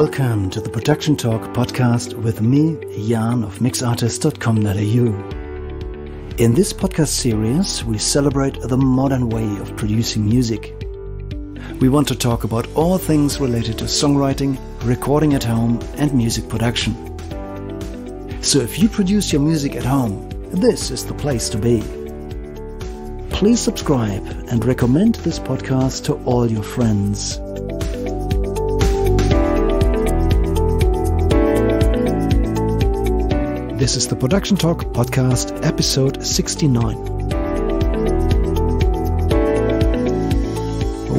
Welcome to the Production Talk podcast with me, Jan of mixartist.com.au. In this podcast series, we celebrate the modern way of producing music. We want to talk about all things related to songwriting, recording at home, and music production. So if you produce your music at home, this is the place to be. Please subscribe and recommend this podcast to all your friends. This is the Production Talk Podcast, episode 69.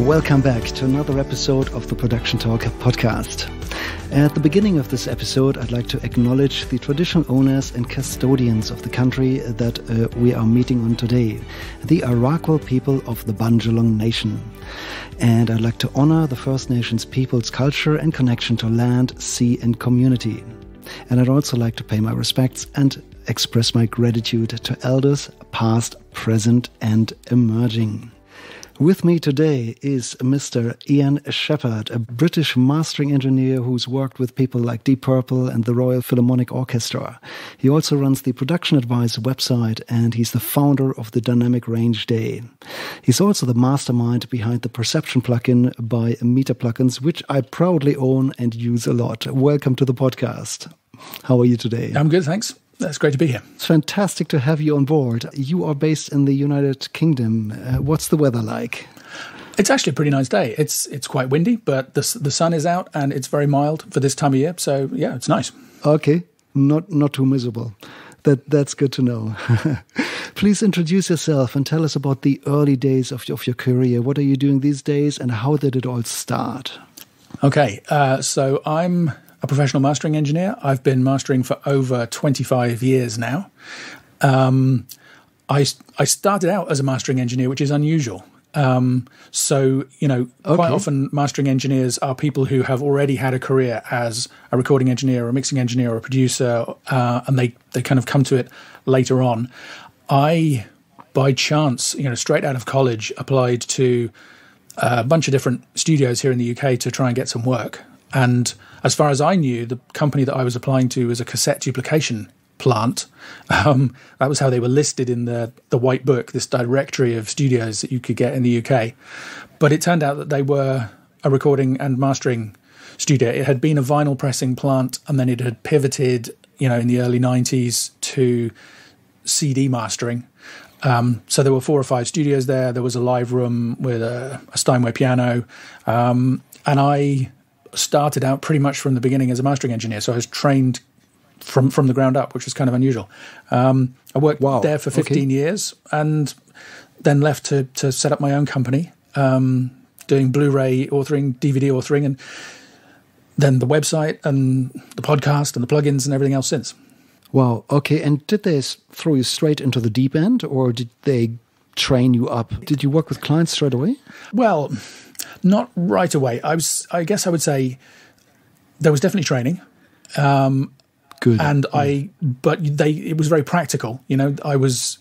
Welcome back to another episode of the Production Talk Podcast. At the beginning of this episode, I'd like to acknowledge the traditional owners and custodians of the country that uh, we are meeting on today, the Arakwal people of the Bundjalung Nation. And I'd like to honor the First Nations people's culture and connection to land, sea, and community. And I'd also like to pay my respects and express my gratitude to elders, past, present, and emerging. With me today is Mr. Ian Shepherd, a British mastering engineer who's worked with people like Deep Purple and the Royal Philharmonic Orchestra. He also runs the Production Advice website and he's the founder of the Dynamic Range Day. He's also the mastermind behind the Perception plugin by Meter Plugins, which I proudly own and use a lot. Welcome to the podcast. How are you today? I'm good, thanks. It's great to be here. It's fantastic to have you on board. You are based in the United Kingdom. Uh, what's the weather like? It's actually a pretty nice day. It's it's quite windy, but the the sun is out and it's very mild for this time of year. So yeah, it's nice. Okay, not not too miserable. That that's good to know. Please introduce yourself and tell us about the early days of of your career. What are you doing these days, and how did it all start? Okay, uh, so I'm a professional mastering engineer. I've been mastering for over 25 years now. Um, I, I started out as a mastering engineer, which is unusual. Um, so, you know, okay. quite often mastering engineers are people who have already had a career as a recording engineer, or a mixing engineer, or a producer, uh, and they, they kind of come to it later on. I, by chance, you know, straight out of college, applied to a bunch of different studios here in the UK to try and get some work. And as far as I knew, the company that I was applying to was a cassette duplication plant. Um, that was how they were listed in the the white book, this directory of studios that you could get in the UK. But it turned out that they were a recording and mastering studio. It had been a vinyl pressing plant, and then it had pivoted, you know, in the early '90s to CD mastering. Um, so there were four or five studios there. There was a live room with a, a Steinway piano, um, and I started out pretty much from the beginning as a mastering engineer. So I was trained from from the ground up, which was kind of unusual. Um, I worked wow. there for 15 okay. years and then left to to set up my own company, um, doing Blu-ray authoring, DVD authoring, and then the website and the podcast and the plugins and everything else since. Wow. Okay. And did they throw you straight into the deep end, or did they train you up? Did you work with clients straight away? Well not right away. I was, I guess, I would say there was definitely training. Um, Good. And yeah. I, but they, it was very practical. You know, I was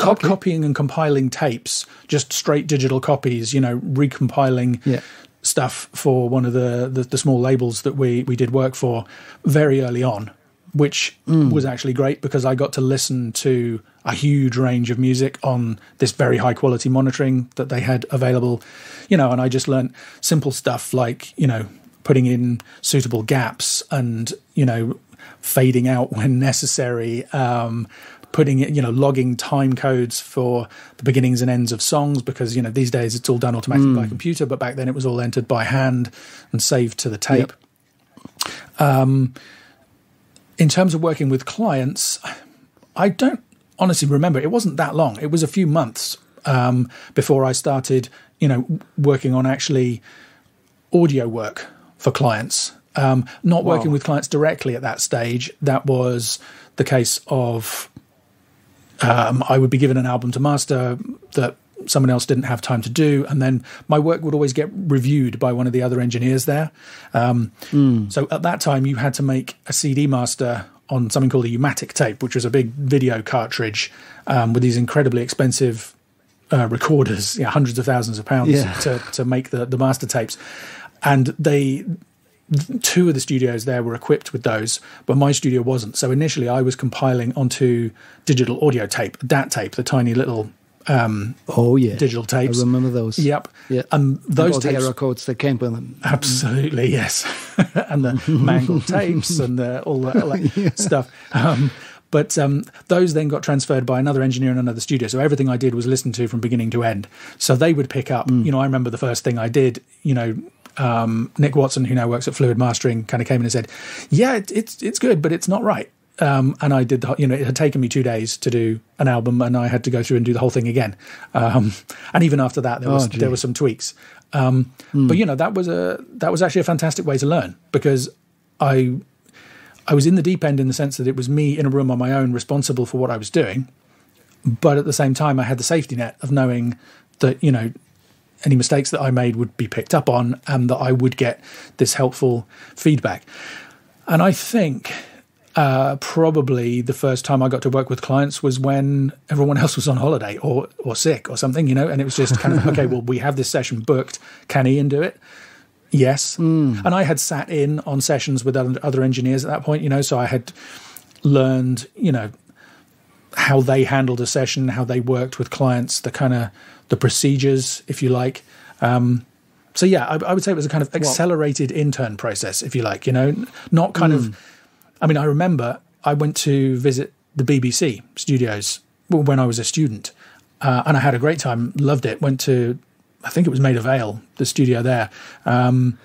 okay. copying and compiling tapes, just straight digital copies. You know, recompiling yeah. stuff for one of the, the, the small labels that we we did work for very early on, which mm. was actually great because I got to listen to a huge range of music on this very high quality monitoring that they had available, you know, and I just learned simple stuff like, you know, putting in suitable gaps and, you know, fading out when necessary, um, putting it, you know, logging time codes for the beginnings and ends of songs because, you know, these days it's all done automatically mm. by computer, but back then it was all entered by hand and saved to the tape. Yep. Um, in terms of working with clients, I don't honestly remember it wasn't that long. It was a few months um, before I started, you know, working on actually audio work for clients. Um, not wow. working with clients directly at that stage. That was the case of um, I would be given an album to master that someone else didn't have time to do, and then my work would always get reviewed by one of the other engineers there. Um, mm. So at that time, you had to make a CD master on something called a U-matic tape, which was a big video cartridge um, with these incredibly expensive uh, recorders, you know, hundreds of thousands of pounds yeah. to, to make the, the master tapes. And they two of the studios there were equipped with those, but my studio wasn't. So initially, I was compiling onto digital audio tape, DAT tape, the tiny little um, oh yeah, digital tapes. I remember those. Yep. Yeah. And those and all tapes, the error codes that came with them. Absolutely, yes. and the mangled tapes and the, all that, all that yeah. stuff. Um, but um, those then got transferred by another engineer in another studio. So everything I did was listened to from beginning to end. So they would pick up. Mm. You know, I remember the first thing I did. You know, um, Nick Watson, who now works at Fluid Mastering, kind of came in and said, "Yeah, it, it's it's good, but it's not right." Um, and I did the, you know, it had taken me two days to do an album, and I had to go through and do the whole thing again. Um, and even after that, there was oh, there were some tweaks. Um, mm. But you know, that was a that was actually a fantastic way to learn because I I was in the deep end in the sense that it was me in a room on my own, responsible for what I was doing. But at the same time, I had the safety net of knowing that you know any mistakes that I made would be picked up on, and that I would get this helpful feedback. And I think uh, probably the first time I got to work with clients was when everyone else was on holiday or or sick or something, you know, and it was just kind of okay. Well, we have this session booked. Can Ian do it? Yes, mm. and I had sat in on sessions with other engineers at that point, you know, so I had learned, you know, how they handled a session, how they worked with clients, the kind of the procedures, if you like. Um, so yeah, I, I, would say it was a kind of accelerated well, intern process, if you like. You know, not kind mm. of I mean, I remember I went to visit the BBC studios when I was a student, uh, and I had a great time. Loved it. Went to, I think it was Maida Vale, the studio there. Um,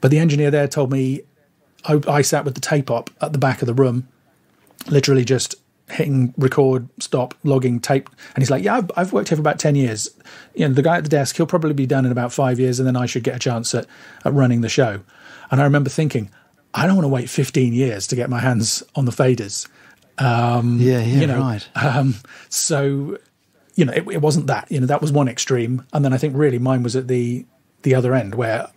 but the engineer there told me I, I sat with the tape op at the back of the room, literally just hitting record, stop, logging tape. And he's like, Yeah, I've, I've, worked here for about 10 years. You know, the guy at the desk, he'll probably be done in about five years, and then I should get a chance at, at running the show. And I remember thinking, I don't want to wait 15 years to get my hands on the faders. Um, yeah, yeah, you know, right. Um, so, you know, it, it, wasn't that. You know, that was one extreme, and then I think really mine was at the the other end where,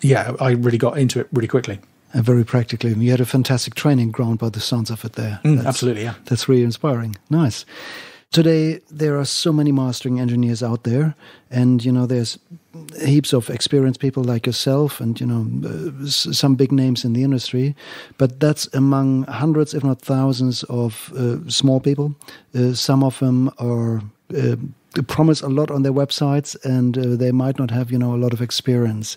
yeah, I really got into it really quickly. And very practically, and you had a fantastic training ground by the sounds of it there. Mm, absolutely, yeah. That's really inspiring. Nice. Today, there are so many mastering engineers out there, and you know, there's heaps of experienced people like yourself, and you know, uh, some big names in the industry. But that's among hundreds, if not thousands, of uh, small people. Uh, some of them are uh, promise a lot on their websites and uh, they might not have you know a lot of experience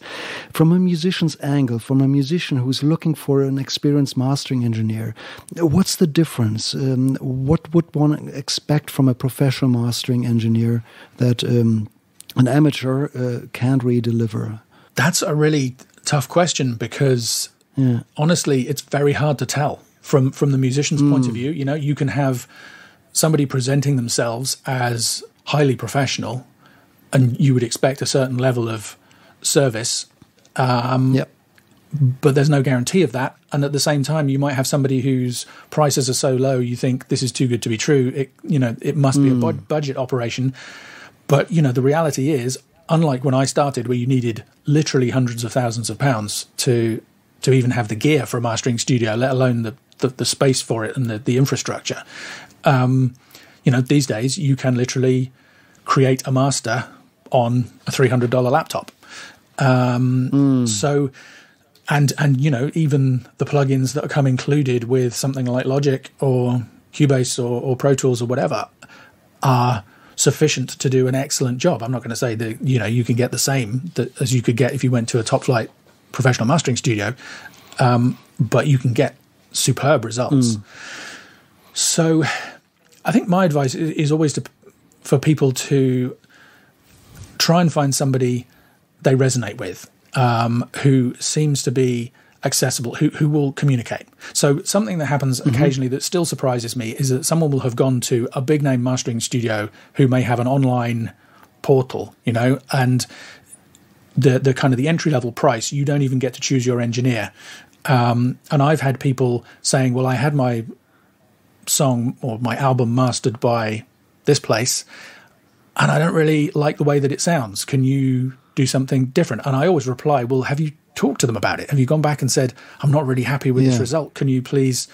from a musician's angle from a musician who's looking for an experienced mastering engineer what's the difference um, what would one expect from a professional mastering engineer that um, an amateur uh, can't really deliver that's a really tough question because yeah. honestly it's very hard to tell from from the musician's mm. point of view you know you can have somebody presenting themselves as highly professional, and you would expect a certain level of service. Um, yep. But there's no guarantee of that, and at the same time, you might have somebody whose prices are so low you think this is too good to be true. It you know it must mm. be a hmm. budget operation, but you know the reality is, unlike when I started, where you needed literally hundreds of thousands of pounds to to even have the gear for a mastering studio, let alone the the, the space for it and the, the infrastructure. Um, you know, these days you can literally create a master on a three hundred dollar laptop. Um, mm. So, and and you know, even the plugins that come included with something like Logic or Cubase or, or Pro Tools or whatever are sufficient to do an excellent job. I'm not going to say that you know you can get the same that, as you could get if you went to a top flight professional mastering studio, um, but you can get superb results. Mm. So I think my advice is always to for people to try and find somebody they resonate with, um, who seems to be accessible, who who will communicate. So something that happens mm-hmm. occasionally that still surprises me is that someone will have gone to a big name mastering studio who may have an online portal, you know, and the the kind of the entry level price, you don't even get to choose your engineer. Um, and I've had people saying, "Well, I had my song or my album mastered by this place, and I don't really like the way that it sounds. Can you do something different? And I always reply, Well, have you talked to them about it? Have you gone back and said, I'm not really happy with yeah. this result? Can you please?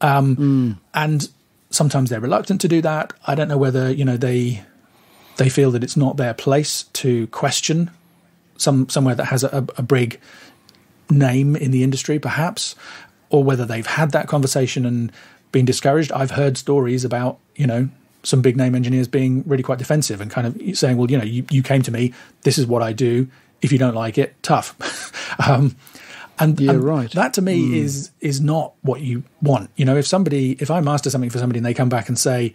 Um, mm. And sometimes they're reluctant to do that. I don't know whether you know they they feel that it's not their place to question some somewhere that has a, a big name in the industry, perhaps, or whether they've had that conversation and been discouraged. I've heard stories about, you know, some big name engineers being really quite defensive and kind of saying, well, you know, you, you came to me, this is what I do. If you don't like it, tough. um, and, yeah, and right. that to me mm. is is not what you want. You know, if somebody, if I master something for somebody and they come back and say,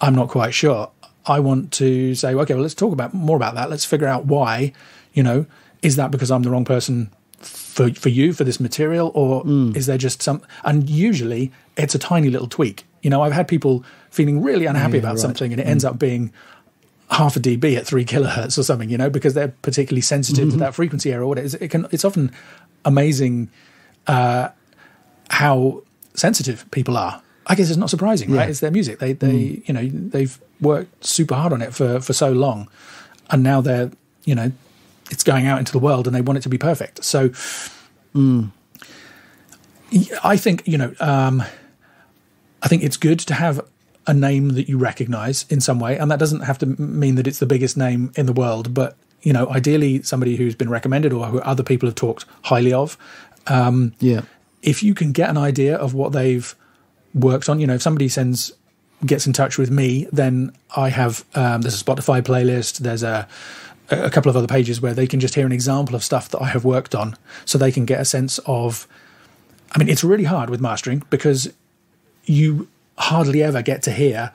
I'm not quite sure, I want to say, okay, well, let's talk about more about that. Let's figure out why. You know, is that because I'm the wrong person for for you for this material, or mm. is there just some? And usually, it's a tiny little tweak. You know, I've had people feeling really unhappy yeah, about right. something, and it mm. ends up being half a dB at three kilohertz or something. You know, because they're particularly sensitive mm-hmm. to that frequency error. Or what it is. It can. It's often amazing uh, how sensitive people are I guess it's not surprising, right? It's their music. They they mm. you know they've worked super hard on it for for so long, and now they're you know it's going out into the world and they want it to be perfect. So mm. I think you know um, I think it's good to have a name that you recognize in some way, and that doesn't have to mean that it's the biggest name in the world, but you know ideally somebody who's been recommended or who other people have talked highly of. Um, yeah, if you can get an idea of what they've worked on. You know, if somebody sends gets in touch with me, then I have um, there's a Spotify playlist. There's a a couple of other pages where they can just hear an example of stuff that I have worked on, so they can get a sense of. I mean, it's really hard with mastering because you hardly ever get to hear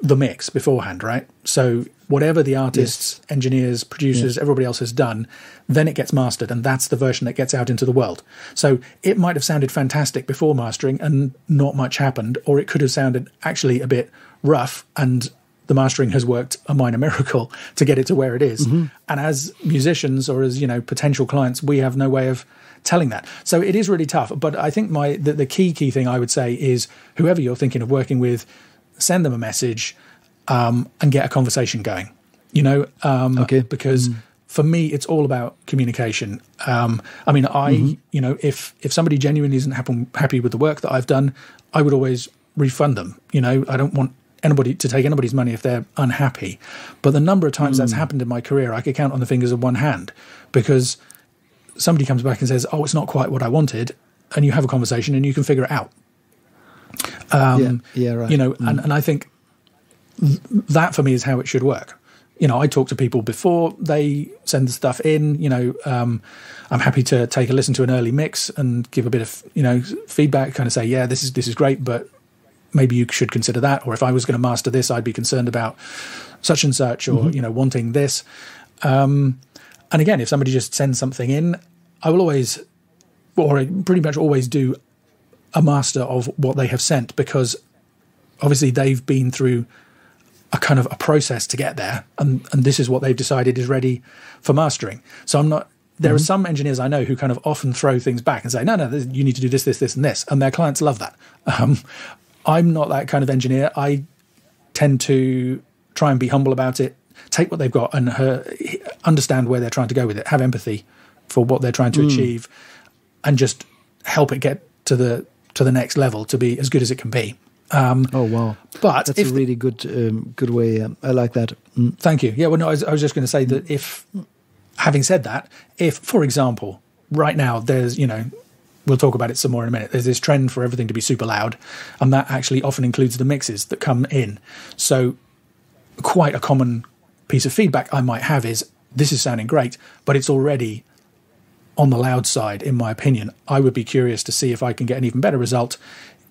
the mix beforehand, right? So whatever the artists, yes. engineers, producers, yeah. everybody else has done, then it gets mastered, and that's the version that gets out into the world. So it might have sounded fantastic before mastering, and not much happened, or it could have sounded actually a bit rough, and the mastering has worked a minor miracle to get it to where it is. Mm-hmm. And as musicians or as you know potential clients, we have no way of telling that. So it is really tough. But I think my the, the key key thing I would say is whoever you're thinking of working with send them a message, um, and get a conversation going. You know, um, okay. because mm. for me, it's all about communication. Um, I mean, I, mm-hmm. you know, if if somebody genuinely isn't happy, happy with the work that I've done, I would always refund them. You know, I don't want anybody to take anybody's money if they're unhappy. But the number of times mm. that's happened in my career, I could count on the fingers of one hand because somebody comes back and says, "Oh, it's not quite what I wanted," and you have a conversation and you can figure it out. Um, yeah, yeah, right. You know, mm. and, and I think th- that for me is how it should work. You know, I talk to people before they send the stuff in. You know, um, I'm happy to take a listen to an early mix and give a bit of you know feedback. Kind of say, yeah, this is this is great, but maybe you should consider that. Or if I was going to master this, I'd be concerned about such and such, or mm-hmm. you know, wanting this. Um, and again, if somebody just sends something in, I will always, or I pretty much always do a master of what they have sent because obviously they've been through a kind of a process to get there and and this is what they've decided is ready for mastering so i'm not there mm-hmm. are some engineers i know who kind of often throw things back and say no no you need to do this this this and this and their clients love that um, i'm not that kind of engineer i tend to try and be humble about it take what they've got and her, understand where they're trying to go with it have empathy for what they're trying to mm. achieve and just help it get to the to the next level to be as good as it can be. Um, oh wow! But that's a really good um, good way. Um, I like that. Mm. Thank you. Yeah. Well, no, I was, I was just going to say that if, having said that, if, for example, right now there's you know, we'll talk about it some more in a minute. There's this trend for everything to be super loud, and that actually often includes the mixes that come in. So, quite a common piece of feedback I might have is this is sounding great, but it's already on the loud side, in my opinion. I would be curious to see if I can get an even better result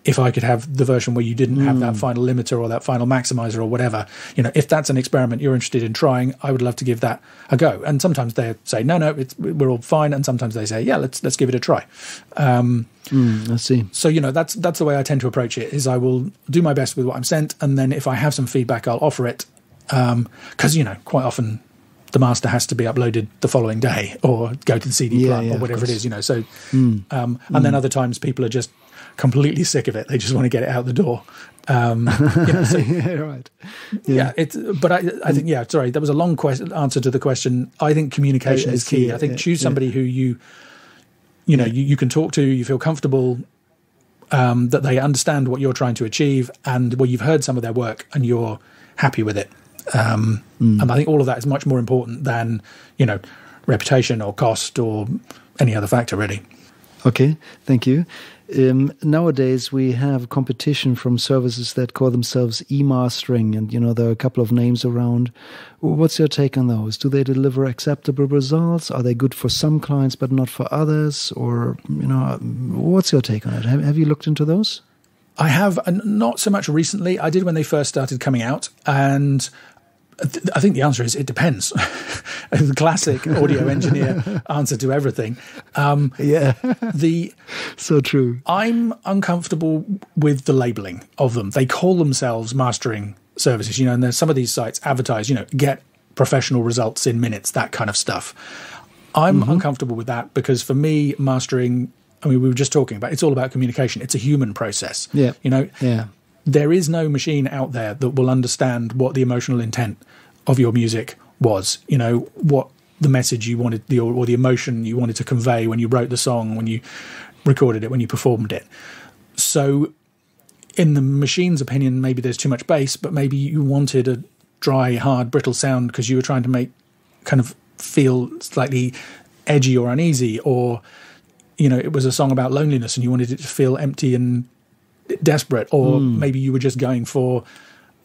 if I could have the version where you didn't mm. have that hmm. final limiter or that final maximizer or whatever. You know, if that's an experiment you're interested in trying, I would love to give that a go. And sometimes they say, no, no, we're all fine. And sometimes they say, yeah, let's let's give it a try. Um, mm, I see. So you know, that's that's the way I tend to approach it. Is I will do my best with what I'm sent, and then if I have some feedback, I'll offer it. Because um, you know, quite often the master has to be uploaded the following day or go to the CD yeah, plant yeah, or whatever it is, you know. So, mm. Um, and mm. then other times people are just completely sick of it. They just want to get it out the door. Um, you know, so, yeah, right. Yeah. yeah, it's. But I, I think, yeah. Sorry, that was a long question, answer to the question. I think communication I, I is key. It, I think choose somebody who you, you know, you, you can talk to. You feel comfortable. Um, that they understand what you're trying to achieve, and well, you've heard some of their work, and you're happy with it. Um, mm. And I think all of that is much more important than, you know, reputation or cost or any other factor, really. Okay, thank you. Um, nowadays, we have competition from services that call themselves e-mastering, and you know there are a couple of names around. What's your take on those? Do they deliver acceptable results? Are they good for some clients but not for others? Or you know, what's your take on it? Have, have you looked into those? I have, not so much recently. I did when they first started coming out, and I think the answer is it depends. the classic audio engineer answer to everything. Um, yeah, the so true. I'm uncomfortable with the labeling of them. They call themselves mastering services, you know, and there's some of these sites advertise, you know, get professional results in minutes, that kind of stuff. I'm mm-hmm. uncomfortable with that because for me, mastering. I mean, we were just talking about it's all about communication. It's a human process. Yeah, you know. Yeah there is no machine out there that will understand what the emotional intent of your music was. You know what the message you wanted, the or the emotion you wanted to convey when you wrote the song, when you recorded it, when you performed it. So, in the machine's opinion, maybe there's too much bass, but maybe you wanted a dry, hard, brittle sound because you were trying to make kind of feel slightly edgy or uneasy, or you know, it was a song about loneliness and you wanted it to feel empty and desperate, or mm. maybe you were just going for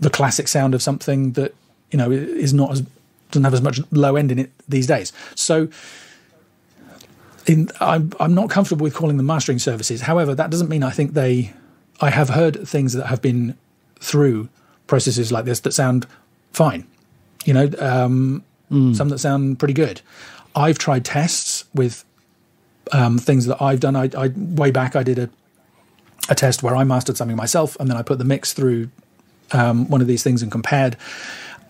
the classic sound of something that you know is not as doesn't have as much low end in it these days. So. In, I'm I'm not comfortable with calling them mastering services. However, that doesn't mean I think they. I have heard things that have been through processes like this that sound fine. You know, um, mm. some that sound pretty good. I've tried tests with um, things that I've done. I, I way back I did a a test where I mastered something myself, and then I put the mix through um, one of these things and compared.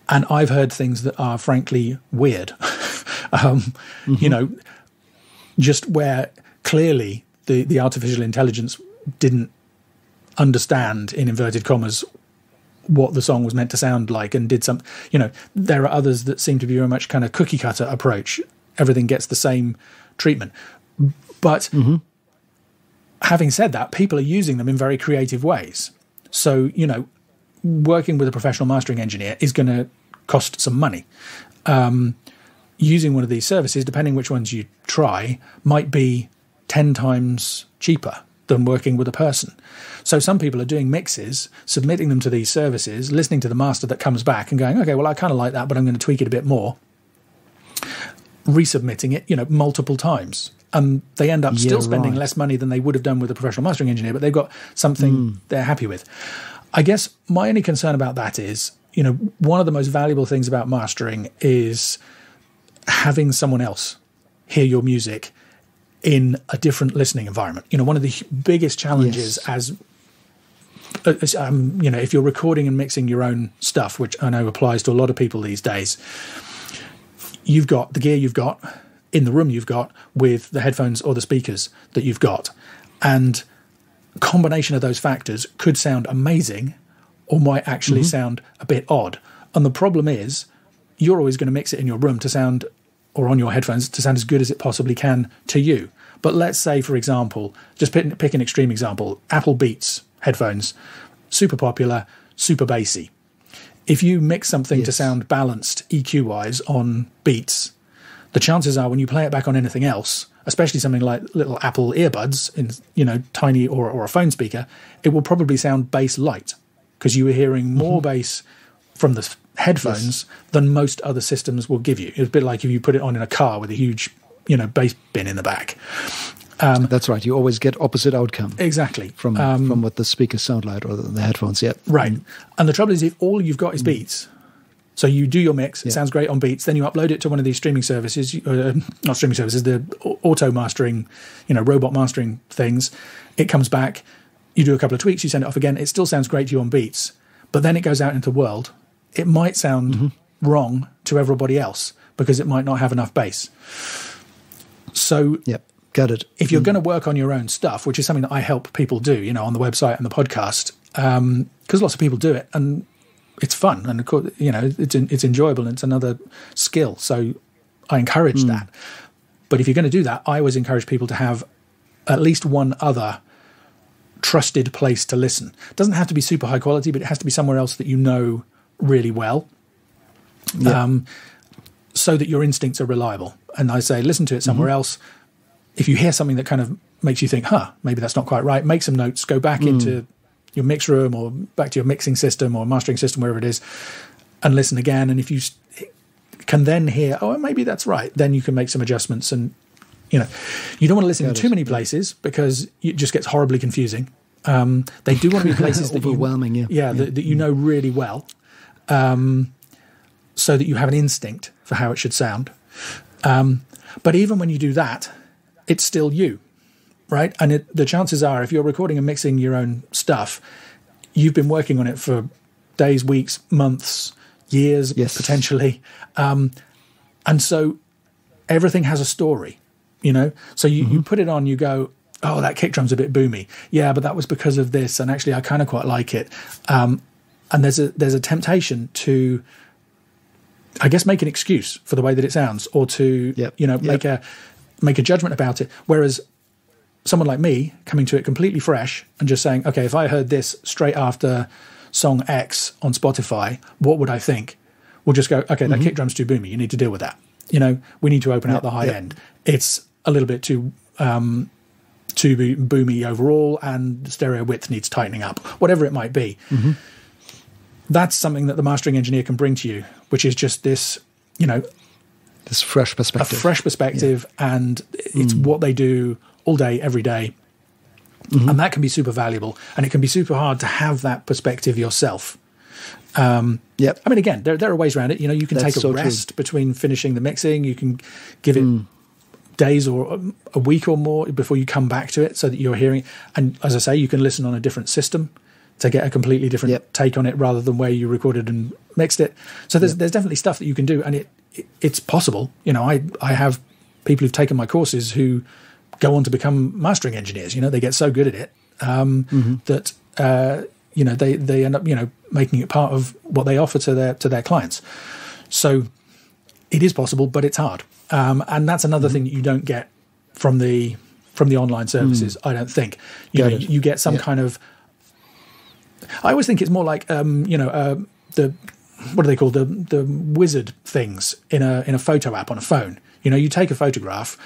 And I've heard things that are frankly weird. um, mm-hmm. You know, just where clearly the, the artificial intelligence didn't understand, in inverted commas, what the song was meant to sound like and did some, you know, there are others that seem to be very much kind of cookie cutter approach. Everything gets the same treatment. But mm-hmm having said that, people are using them in very creative ways. So, you know, working with a professional mastering engineer is going to cost some money. Um, using one of these services, depending which ones you try, might be 10 times cheaper than working with a person. So some people are doing mixes, submitting them to these services, listening to the master that comes back and going, okay, well, I kind of like that, but I'm going to tweak it a bit more. Resubmitting it, you know, multiple times and they end up yeah, still spending right. less money than they would have done with a professional mastering engineer, but they've got something mm. they're happy with. I guess my only concern about that is, you know, one of the most valuable things about mastering is having someone else hear your music in a different listening environment. You know, one of the biggest challenges yes. as as, um, you know, if you're recording and mixing your own stuff, which I know applies to a lot of people these days, you've got the gear you've got, in the room you've got with the headphones or the speakers that you've got. And combination of those factors could sound amazing or might actually mm-hmm. sound a bit odd. And the problem is you're always going to mix it in your room to sound or on your headphones to sound as good as it possibly can to you. But let's say, for example, just pick, pick an extreme example Apple Beats headphones, super popular, super bassy. If you mix something yes. to sound balanced EQ wise on Beats, the chances are when you play it back on anything else, especially something like little Apple earbuds in you know tiny or or a phone speaker, it will probably sound bass light because you were hearing more mm-hmm. bass from the headphones yes. than most other systems will give you. It's a bit like if you put it on in a car with a huge you know bass bin in the back. Um, That's right. You always get opposite outcome. Exactly from um, from what the speakers sound like or the, the headphones. Yeah, right. Mm. And the trouble is, if all you've got is mm. beats, so you do your mix. It yeah. sounds great on Beats. Then you upload it to one of these streaming services, uh, not streaming services, the auto mastering, you know, robot mastering things. It comes back. You do a couple of tweaks. You send it off again. It still sounds great to you on Beats, but then it goes out into the world. It might sound mm-hmm. wrong to everybody else because it might not have enough bass. So yep. Got it. If you're mm. going to work on your own stuff, which is something that I help people do, you know, on the website and the podcast, because um, lots of people do it, and it's fun and of course you know it's it's enjoyable and it's another skill. So I encourage mm. that. But if you're going to do that, I always encourage people to have at least one other trusted place to listen. It doesn't have to be super high quality, but it has to be somewhere else that you know really well. Yeah. Um, so that your instincts are reliable. And I say, listen to it somewhere mm-hmm. else. if you hear something that kind of makes you think, huh, maybe that's not quite right, make some notes, go back mm. into your mix room or back to your mixing system or mastering system, wherever it is, and listen again. And if you can then hear, oh, maybe that's right, then you can make some adjustments. And, you know, you don't want to listen in too many places because it just gets horribly confusing. Um, they do want to be places that overwhelming, you, yeah, yeah, That, that, you know really well, um, so that you have an instinct for how it should sound. Um, but even when you do that, it's still you, right? And it, the chances are, if you're recording and mixing your own stuff, you've been working on it for days, weeks, months, years, yes. potentially, um, and so everything has a story, you know. So you, mm-hmm. you put it on, you go, oh, that kick drum's a bit boomy. Yeah, but that was because of this, and actually, I kind of quite like it. Um, and there's a there's a temptation to, I guess, make an excuse for the way that it sounds, or to yep. you know yep. make a make a judgment about it. Whereas someone like me coming to it completely fresh and just saying, okay, if I heard this straight after song X on Spotify, what would I think? We'll just go, okay, mm-hmm. that kick drum's too boomy. You need to deal with that. You know, we need to open out the high end. It's a little bit too um, too boomy overall, and the stereo width needs tightening up, whatever it might be. Mm-hmm. That's something that the mastering engineer can bring to you, which is just this, you know, this fresh perspective, a fresh perspective, yeah. and it's mm. what they do all day, every day. Mm-hmm. and that can be super valuable, and it can be super hard to have that perspective yourself. Um, yep. I mean, again, there there are ways around it. You know, you can That's take a so rest true. between finishing the mixing. You can give it mm days or a week or more before you come back to it so that you're hearing and as i say you can listen on a different system to get a completely different yep. take on it rather than where you recorded and mixed it so there's yep. there's definitely stuff that you can do and it, it, it's possible you know i i have people who've taken my courses who go on to become mastering engineers you know they get so good at it um, mm-hmm. that uh, you know they they end up you know making it part of what they offer to their to their clients so it is possible but it's hard um, and that's another mm. thing that you don't get from the from the online services. Mm. I don't think you know, you get some yeah. kind of. I always think it's more like um, you know uh, the what are they called the the wizard things in a in a photo app on a phone. You know, you take a photograph,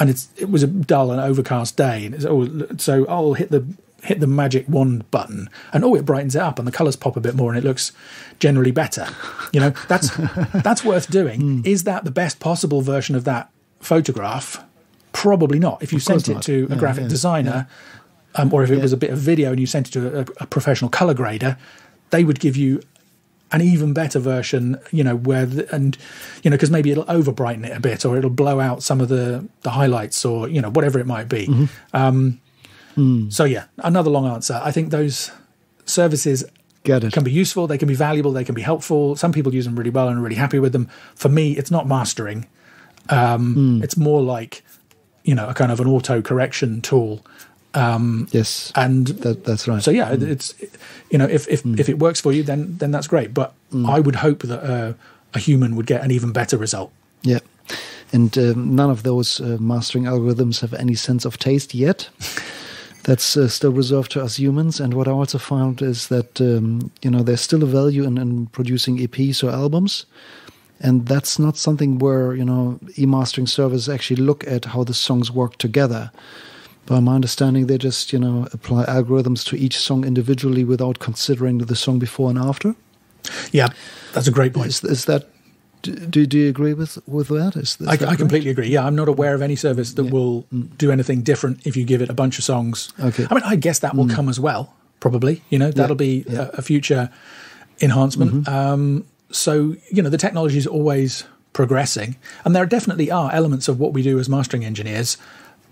and it's it was a dull and overcast day, and oh, so I'll hit the hit the magic wand button and oh it brightens it up and the colors pop a bit more and it looks generally better you know that's that's worth doing mm. is that the best possible version of that photograph probably not if you sent it not. to a graphic yeah, designer yeah. Um, or if it was a bit of video and you sent it to a, a professional color grader they would give you an even better version, you know, where the, and you know, because maybe it'll over brighten it a bit, or it'll blow out some of the the highlights, or you know, whatever it might be. Mm-hmm. Um, Mm. So yeah, another long answer. I think those services can be useful, they can be valuable, they can be helpful. Some people use them really well and are really happy with them. For me, it's not mastering. Um, mm. It's more like you know a kind of an auto correction tool. Um, yes, and that, that's right. So yeah, mm. it's you know if if, mm. if it works for you, then then that's great. But hmm. I would hope that uh, a human would get an even better result. Yeah. And uh, none of those uh, mastering algorithms have any sense of taste yet. that's uh, still reserved to us humans. And what I also found is that um, you know there's still a value in, in, producing EPs or albums, and that's not something where you know e-mastering servers actually look at how the songs work together. By my understanding, they just you know apply algorithms to each song individually without considering the song before and after. Yeah, that's a great point. Is, is that do, do you agree with with that? Is, is I, that I completely agree. Yeah, I'm not aware of any service that yeah. will mm. do anything different if you give it a bunch of songs. Okay. I mean, I guess that will mm. come as well. Probably, you know, that'll be yeah. A, a, future enhancement. Mm-hmm. Um, so you know, the technology is always progressing, and there definitely are elements of what we do as mastering engineers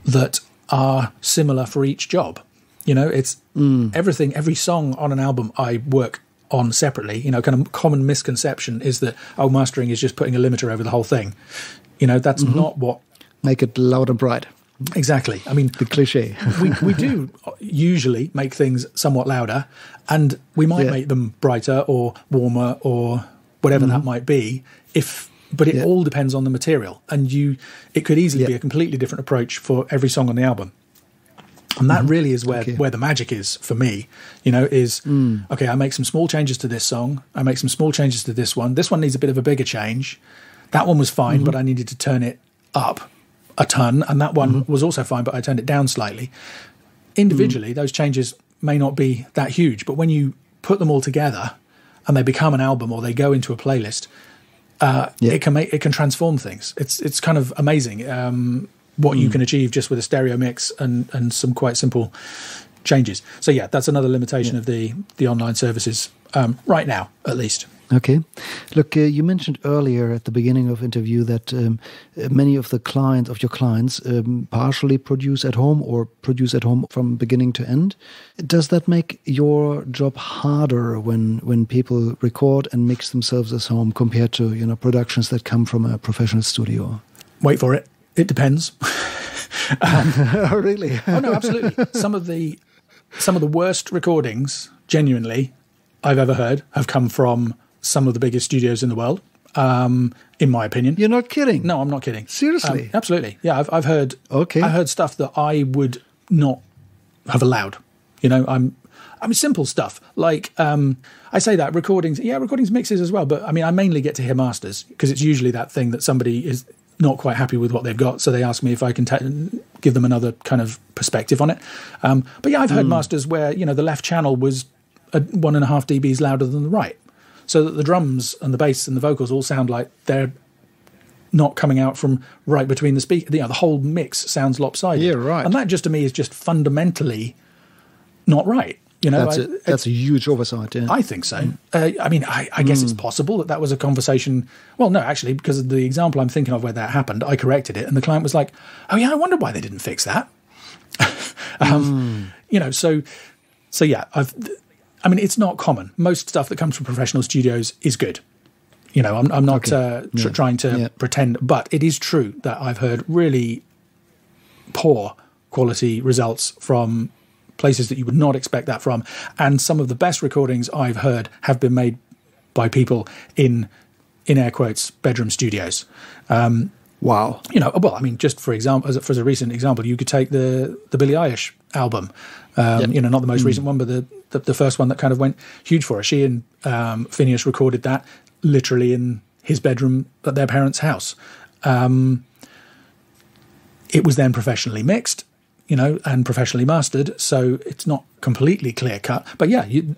that are similar for each job. You know, it's mm. everything. Every song on an album I work on separately. You know, kind of common misconception is that oh, mastering is just putting a limiter over the whole thing. You know, that's mm-hmm. not what. Make it loud and bright. Exactly. I mean, the cliche. we we do usually make things somewhat louder, and we might yeah. make them brighter or warmer or whatever mm-hmm. that might be. If but it yeah. all depends on the material, and you it could easily yeah. be a completely different approach for every song on the album and that mm-hmm. really is where okay. where the magic is for me you know is mm. okay i make some small changes to this song i make some small changes to this one this one needs a bit of a bigger change that one was fine mm-hmm. but i needed to turn it up a ton, and that one mm-hmm. was also fine, but I turned it down slightly. Individually, mm. those changes may not be that huge, but when you put them all together and they become an album or they go into a playlist, uh, yeah. it can make it can transform things. It's it's kind of amazing um, what mm. you can achieve just with a stereo mix and and some quite simple changes. So yeah, that's another limitation yeah. of the the online services um, right now, at least. Okay. Look, uh, you mentioned earlier at the beginning of interview that um, many of the clients of your clients um, partially produce at home or produce at home from beginning to end. Does that make your job harder when when people record and mix themselves at home compared to you know productions that come from a professional studio? Wait for it. It depends. um, really? oh no, absolutely. Some of the some of the worst recordings, genuinely, I've ever heard have come from some of the biggest studios in the world. Um, in my opinion, you're not kidding. No, I'm not kidding. Seriously, um, absolutely. Yeah, I've, I've heard. Okay, I heard stuff that I would not have allowed. You know, I'm I mean, simple stuff like um, I say that recordings, yeah, recordings mixes as well. But I mean, I mainly get to hear masters because it's usually that thing that somebody is not quite happy with what they've got, so they ask me if I can give them another kind of perspective on it. Um, but yeah, I've heard mm. masters where you know the left channel was a one and a half dBs louder than the right, so that the drums and the bass and the vocals all sound like they're not coming out from right between the speaker. You know, the whole mix sounds lopsided. Yeah, right. And that just to me is just fundamentally not right. You know, that's, I, a, that's a huge oversight. Yeah. I think so. Mm. Uh, I mean, I, I guess mm. it's possible that that was a conversation. Well, no, actually, because of the example I'm thinking of where that happened, I corrected it, and the client was like, "Oh yeah, I wonder why they didn't fix that." um, mm. You know, so so yeah, I've I mean, it's not common. Most stuff that comes from professional studios is good. You know, I'm, I'm not okay. uh, tr- yeah. trying to yeah. pretend, but it is true that I've heard really poor quality results from places that you would not expect that from. And some of the best recordings I've heard have been made by people in, in air quotes, bedroom studios. Um, wow. You know, well, I mean, just for example, as a, for a recent example, you could take the the Billie Eilish album. Um, yep. You know, not the most mm. recent one, but the, the, the first one that kind of went huge for her. She and um, Finneas recorded that literally in his bedroom at their parents' house. Um, it was then professionally mixed, you know, and professionally mastered, so it's not completely clear cut. But yeah, you,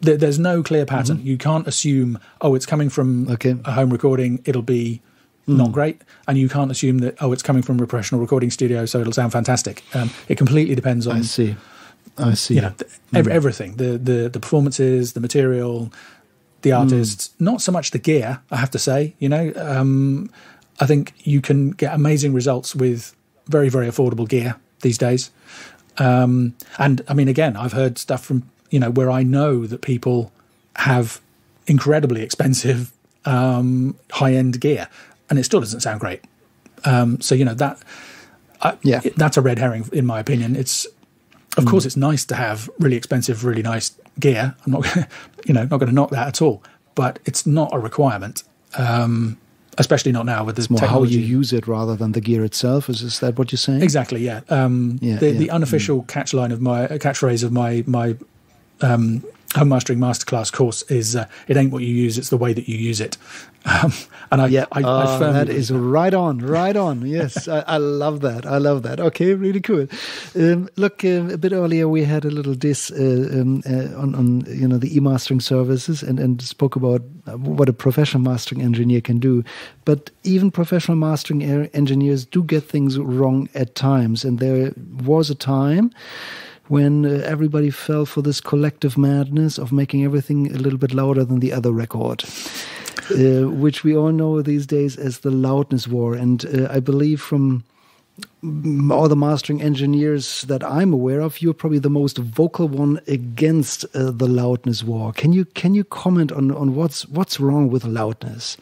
there, there's no clear pattern. Mm-hmm. You can't assume, oh, it's coming from okay. a home recording. It'll be mm. not great, and you can't assume that oh, it's coming from a professional recording studio, so it'll sound fantastic. Um, it completely depends on. I see. I see. You know, mm. everything the, the the performances, the material, the mm. artists. Mm. Not so much the gear, I have to say. You know, um, I think you can get amazing results with very very affordable gear these days. Um, and I mean, again, I've heard stuff from you know where I know that people have incredibly expensive um, high end gear, and it still doesn't sound great. Um, so you know that. I, yeah, that's a red herring in my opinion. It's of mm. course, it's nice to have really expensive, really nice gear. I'm not, you know, not going to knock that at all. But it's not a requirement, um, especially not now with the it's more technology. how you use it rather than the gear itself. Is, is that what you're saying? Exactly. Yeah. Um, yeah, the, yeah. the, unofficial mm. catch line of my uh, catchphrase of my my um, home mastering masterclass course is uh, it ain't what you use, it's the way that you use it. Um, and I, yeah, I, I uh, that is right on, right on. Yes, I, I, love that. I love that. Okay, really cool. Um, look, uh, a bit earlier we had a little diss uh, um, uh, on, on you know the e-mastering services and and spoke about what a professional mastering engineer can do. But even professional mastering engineers do get things wrong at times, and there was a time when uh, everybody fell for this collective madness of making everything a little bit louder than the other record. Uh, which we all know these days as the loudness war. And uh, I believe from all the mastering engineers that I'm aware of, you're probably the most vocal one against uh, the loudness war. Can you can you comment on, on what's what's wrong with loudness?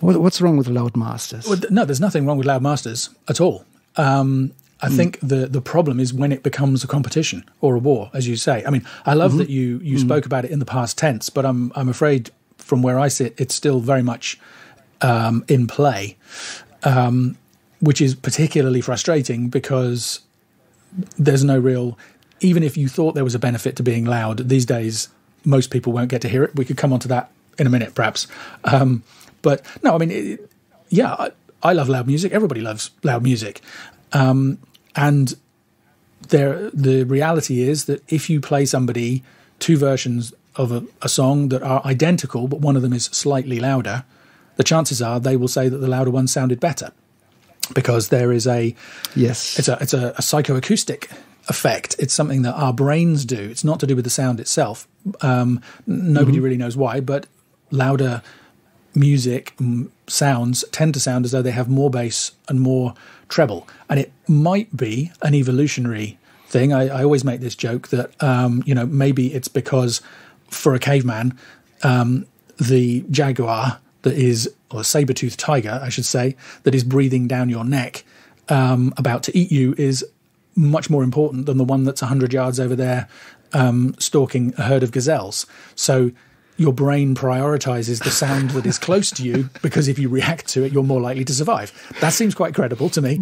What, what's wrong with loud masters? Well, no, there's nothing wrong with loud masters at all. Um, I mm. think the the problem is when it becomes a competition or a war, as you say. I mean, I love mm-hmm. that you you mm. spoke about it in the past tense, but I'm I'm afraid from where I sit, it's still very much um, in play, um, which is particularly frustrating because there's no real. Even if you thought there was a benefit to being loud, these days most people won't get to hear it. We could come on to that in a minute, perhaps. Um, but no, I mean, it, yeah, I love loud music. Everybody loves loud music, um, and there the reality is that if you play somebody two versions of a, a, song that are identical, but one of them is slightly louder, the chances are they will say that the louder one sounded better because there is a yes, it's a it's a, a psychoacoustic effect. It's something that our brains do. It's not to do with the sound itself. Um, nobody mm-hmm. really knows why, but louder music sounds tend to sound as though they have more bass and more treble. And it might be an evolutionary thing. I, I always make this joke that, um, you know, maybe it's because for a caveman, um, the jaguar that is, or saber toothed tiger, I should say, that is breathing down your neck um, about to eat you is much more important than the one that's 100 yards over there um, stalking a herd of gazelles. So your brain prioritizes the sound that is close to you because if you react to it, you're more likely to survive. That seems quite credible to me.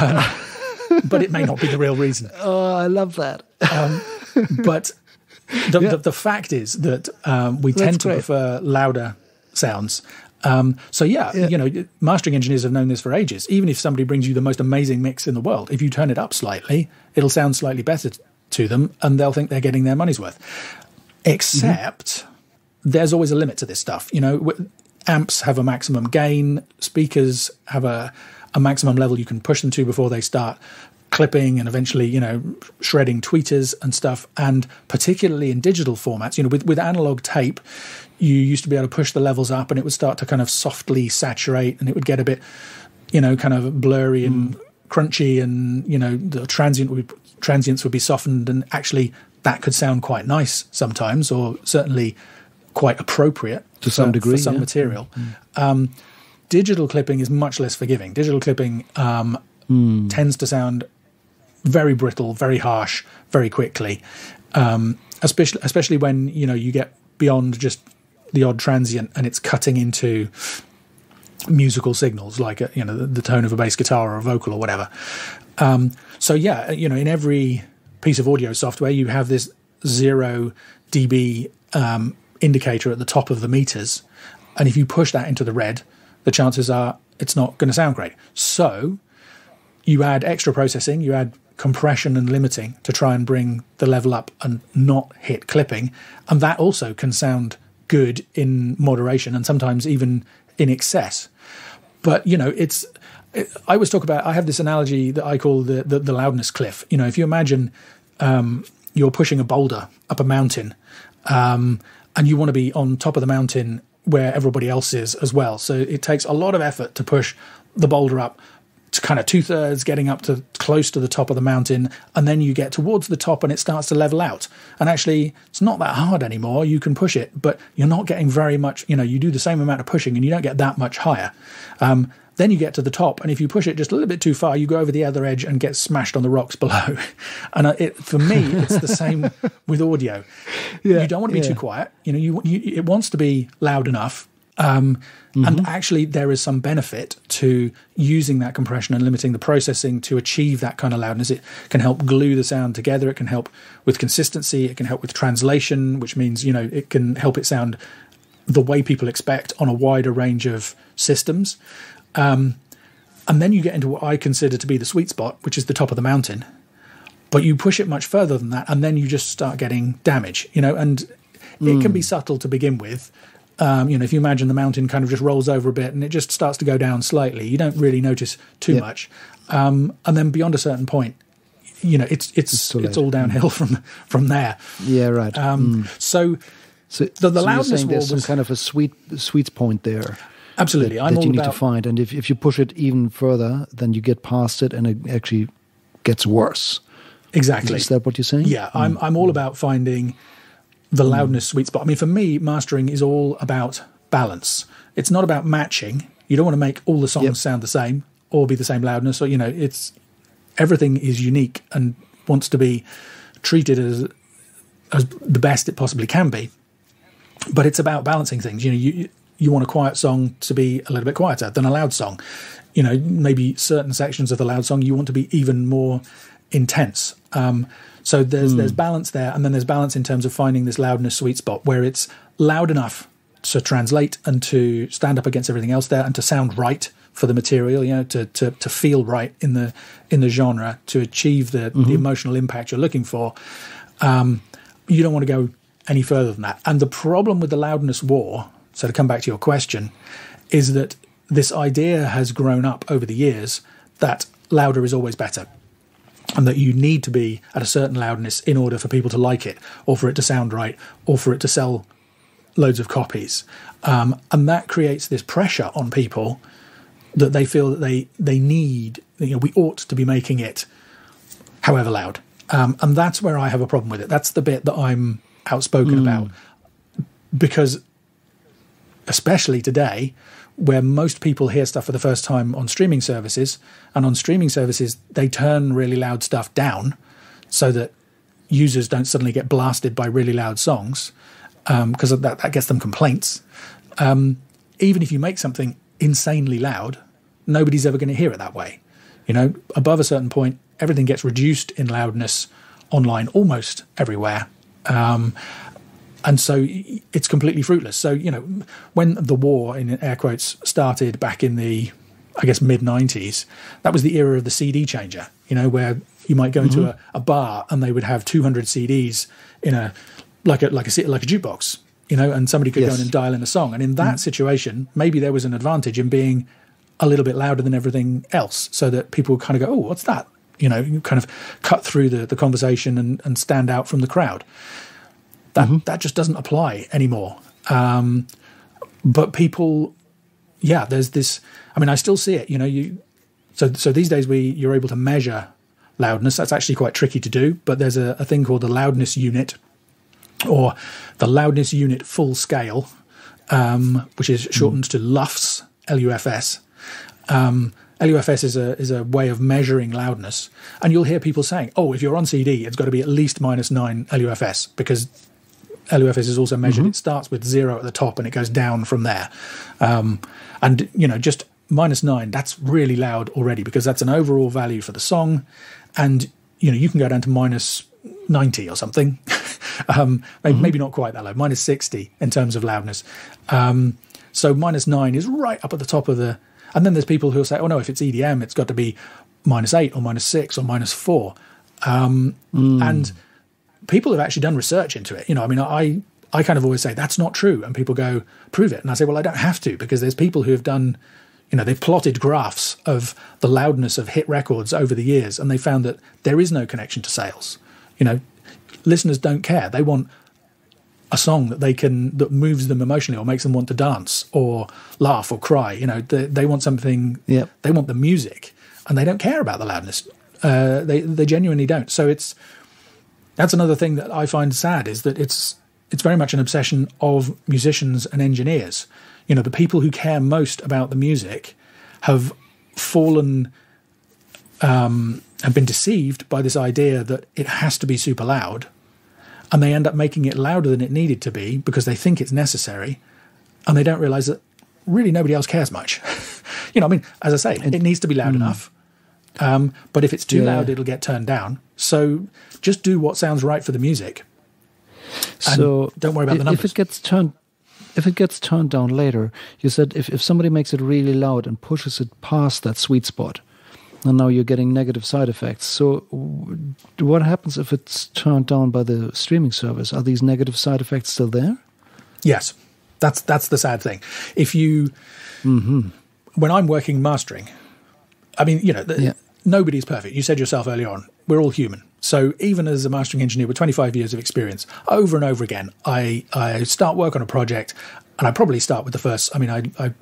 Um, but it may not be the real reason. Oh, I love that. Um, but the, yeah. the, the, fact is that um, we That's tend to great. prefer louder sounds. Um, so yeah, yeah, you know, mastering engineers have known this for ages. Even if somebody brings you the most amazing mix in the world, if you turn it up slightly, it'll sound slightly better to them, and they'll think they're getting their money's worth. Except mm-hmm there's always a limit to this stuff. You know, amps have a maximum gain, speakers have a, a maximum level you can push them to before they start clipping and eventually, you know, shredding tweeters and stuff. And particularly in digital formats, you know, with, with analog tape, you used to be able to push the levels up and it would start to kind of softly saturate and it would get a bit, you know, kind of blurry and mm. crunchy and, you know, the transient would, transients would be softened and actually that could sound quite nice sometimes or certainly quite appropriate to some for, degree for some yeah. material. Mm. Um, digital clipping is much less forgiving. Digital clipping um, mm. tends to sound very brittle, very harsh, very quickly, um, especially especially when you know you get beyond just the odd transient and it's cutting into musical signals like a, you know the, the, tone of a bass guitar or a vocal or whatever. Um, so yeah, you know in every piece of audio software you have this zero dB um, indicator at the top of the meters. And if you push that into the red, the chances are it's not going to sound great. So you add extra processing, you add compression and limiting to try and bring the level up and not hit clipping. And that also can sound good in moderation and sometimes even in excess. But, you know, it's. I always talk about. I have this analogy that I call the the, the loudness cliff. You know, if you imagine um, you're pushing a boulder up a mountain, um, and you want to be on top of the mountain where everybody else is as well. So it takes a lot of effort to push the boulder up to kind of two thirds, getting up to close to the top of the mountain, and then you get towards the top and it starts to level out. And actually, it's not that hard anymore. You can push it, but you're not getting very much. You know, you do the same amount of pushing and you don't get that much higher. Um, then you get to the top, and if you push it just a little bit too far, you go over the other edge and get smashed on the rocks below. and uh, it, for me, it's the same with audio. Yeah, you don't want to be yeah. too quiet. You know, you, you, it wants to be loud enough. Um, mm-hmm. And actually, there is some benefit to using that compression and limiting the processing to achieve that kind of loudness. It can help glue the sound together. It can help with consistency. It can help with translation, which means you know it can help it sound the way people expect on a wider range of systems. Um, and then you get into what I consider to be the sweet spot, which is the top of the mountain. But you push it much further than that, and then you just start getting damage, you know, and mm. it can be hmm. subtle to begin with. Um, you know, if you imagine the mountain kind of just rolls over a bit and it just starts to go down slightly, you don't really notice too yep. much. Um, and then beyond a certain point, you know, it's it's it's, it's all downhill from from there. Yeah, right. Um, mm. So, so the, the so loudness there's some kind of a sweet sweet point there. Absolutely, that, I'm that you need about... to find, and if if you push it even further, then you get past it, and it actually gets worse. Exactly. Is that what you're saying? Yeah, mm. I'm I'm all about finding the loudness sweet spot. I mean, for me, mastering is all about balance. It's not about matching. You don't want to make all the songs yep. sound the same or be the same loudness, or you know, it's everything is unique and wants to be treated as as the best it possibly can be. But it's about balancing things. You know, you you want a quiet song to be a little bit quieter than a loud song. You know, maybe certain sections of the loud song you want to be even more intense. Um, so there's mm. there's balance there, and then there's balance in terms of finding this loudness sweet spot where it's loud enough to translate and to stand up against everything else there and to sound right for the material, you know, to, to, to feel right in the in the genre, to achieve the, mm-hmm. the emotional impact you're looking for. Um, you don't want to go any further than that. And the problem with the loudness war, so to come back to your question, is that this idea has grown up over the years that louder is always better and that you need to be at a certain loudness in order for people to like it or for it to sound right or for it to sell loads of copies. Um, and that creates this pressure on people that they feel that they they need you know we ought to be making it however loud. Um, and that's where i have a problem with it. That's the bit that i'm outspoken mm. about. Because especially today where most people hear stuff for the first time on streaming services. And on streaming services, they turn really loud stuff down so that users don't suddenly get blasted by really loud songs because um, that, that gets them complaints. Um, even if you make something insanely loud, nobody's ever going to hear it that way. You know, above a certain point, everything gets reduced in loudness online almost everywhere. Um, and so it's completely fruitless. So you know, when the war in air quotes started back in the, I guess mid '90s, that was the era of the CD changer. You know, where you might go into mm-hmm. a, a, bar and they would have 200 CDs in a like a like a like a jukebox. You know, and somebody could yes. go in and dial in a song. And in that mm-hmm. situation, maybe there was an advantage in being a little bit louder than everything else, so that people would kind of go, "Oh, what's that?" You know, you kind of cut through the, the conversation and, and stand out from the crowd. That mm-hmm. that just doesn't apply anymore. Um, but people, yeah, there's this. I mean, I still see it. You know, you so so these days we you're able to measure loudness. That's actually quite tricky to do. But there's a, a thing called the loudness unit, or the loudness unit full scale, um, which is shortened mm. to LUFS, L-U-F-S. Um, LUFS is a is a way of measuring loudness, and you'll hear people saying, "Oh, if you're on CD, it's got to be at least minus nine LUFS because LUFS is also measured. Mm-hmm. It starts with zero at the top and it goes down from there. Um, and, you know, just minus nine, that's really loud already because that's an overall value for the song. And, you know, you can go down to minus 90 or something. um, maybe, mm-hmm. maybe, not quite that low, minus 60 in terms of loudness. Um, so minus nine is right up at the top of the. And then there's people who'll say, oh no, if it's EDM, it's got to be minus eight or minus six or minus four. Um, mm. And people have actually done research into it. You know, I mean, I I kind of always say that's not true, and people go prove it, and I say, well, I don't have to because there's people who have done, you know, they've plotted graphs of the loudness of hit records over the years, and they found that there is no connection to sales. You know, listeners don't care; they want a song that they can that moves them emotionally or makes them want to dance or laugh or cry. You know, they, they want something. Yep. They want the music, and they don't care about the loudness. Uh, they they genuinely don't. So it's that's another thing that I find sad is that it's it's very much an obsession of musicians and engineers. You know, the people who care most about the music have fallen um, have been deceived by this idea that it has to be super loud, and they end up making it louder than it needed to be because they think it's necessary, and they don't realize that really nobody else cares much. you know, I mean, as I say, it, needs to be loud mm. enough. Um, but if it's too yeah. loud, it'll get turned down. So just do what sounds right for the music. so don't worry about the numbers. If it gets turned, if it gets turned down later, you said if, if somebody makes it really loud and pushes it past that sweet spot, and now you're getting negative side effects. So what happens if it's turned down by the streaming service? Are these negative side effects still there? Yes, that's that's the sad thing. If you, mm-hmm. when I'm working mastering, I mean, you know, the, yeah nobody's perfect. You said yourself earlier on, we're all human. So even as a mastering engineer with 25 years of experience, over and over again, I, I start work on a project and I probably start with the first, I mean, I, I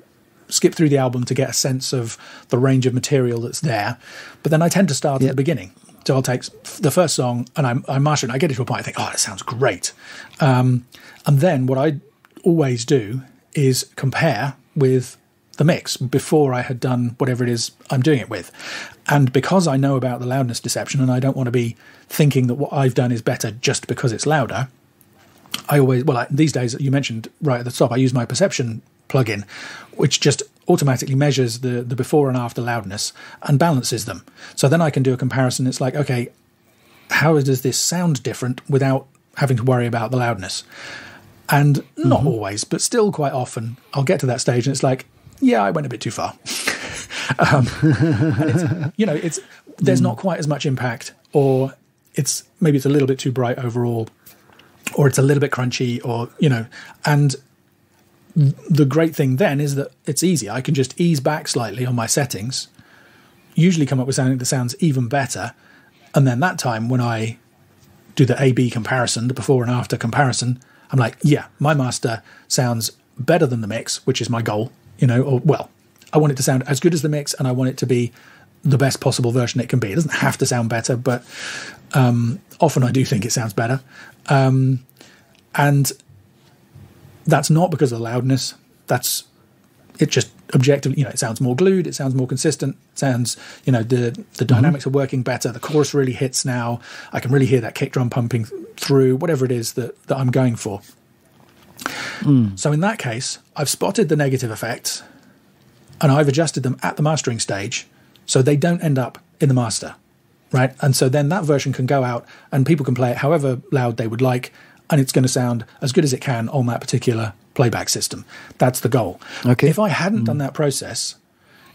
skip through the album to get a sense of the range of material that's there. But then I tend to start yep. at the beginning. So I'll take the first song and I'm, I'm mastering. I get it to a point. I think, oh, that sounds great. Um, and then what I always do is compare with the mix before I had done whatever it is I'm doing it with. And because I know about the loudness deception and I don't want to be thinking that what I've done is better just because it's louder, I always, well, I, these days, you mentioned right at the top, I use my perception plugin, which just automatically measures the, the before and after loudness and balances them. So then I can do a comparison. It's like, okay, how does this sound different without having to worry about the loudness? And not mm-hmm. always, but still quite often, I'll get to that stage and it's like, yeah, I went a bit too far. um, you know, it's there's mm. not quite as much impact, or it's maybe it's a little bit too bright overall, or it's a little bit crunchy, or you know, and the great thing then is that it's easy. I can just ease back slightly on my settings, usually come up with something that sounds even better, and then that time when I do the A/B comparison, the before and after comparison, I'm like, yeah, my master sounds better than the mix, which is my goal. You know, or well, I want it to sound as good as the mix, and I want it to be the best possible version it can be. It doesn't have to sound better, but um, often I do think it sounds better. Um, and that's not because of the loudness. That's it. Just objectively, you know, it sounds more glued. It sounds more consistent. It sounds, you know, the the mm-hmm. dynamics are working better. The chorus really hits now. I can really hear that kick drum pumping through. Whatever it is that that I'm going for. Mm. So in that case, I've spotted the negative effects, and I've adjusted them at the mastering stage, so they don't end up in the master, right? And so then that version can go out, and people can play it however loud they would like and it's going to sound as good as it can on that particular playback system. That's the goal. Okay. If I hadn't mm. done that process,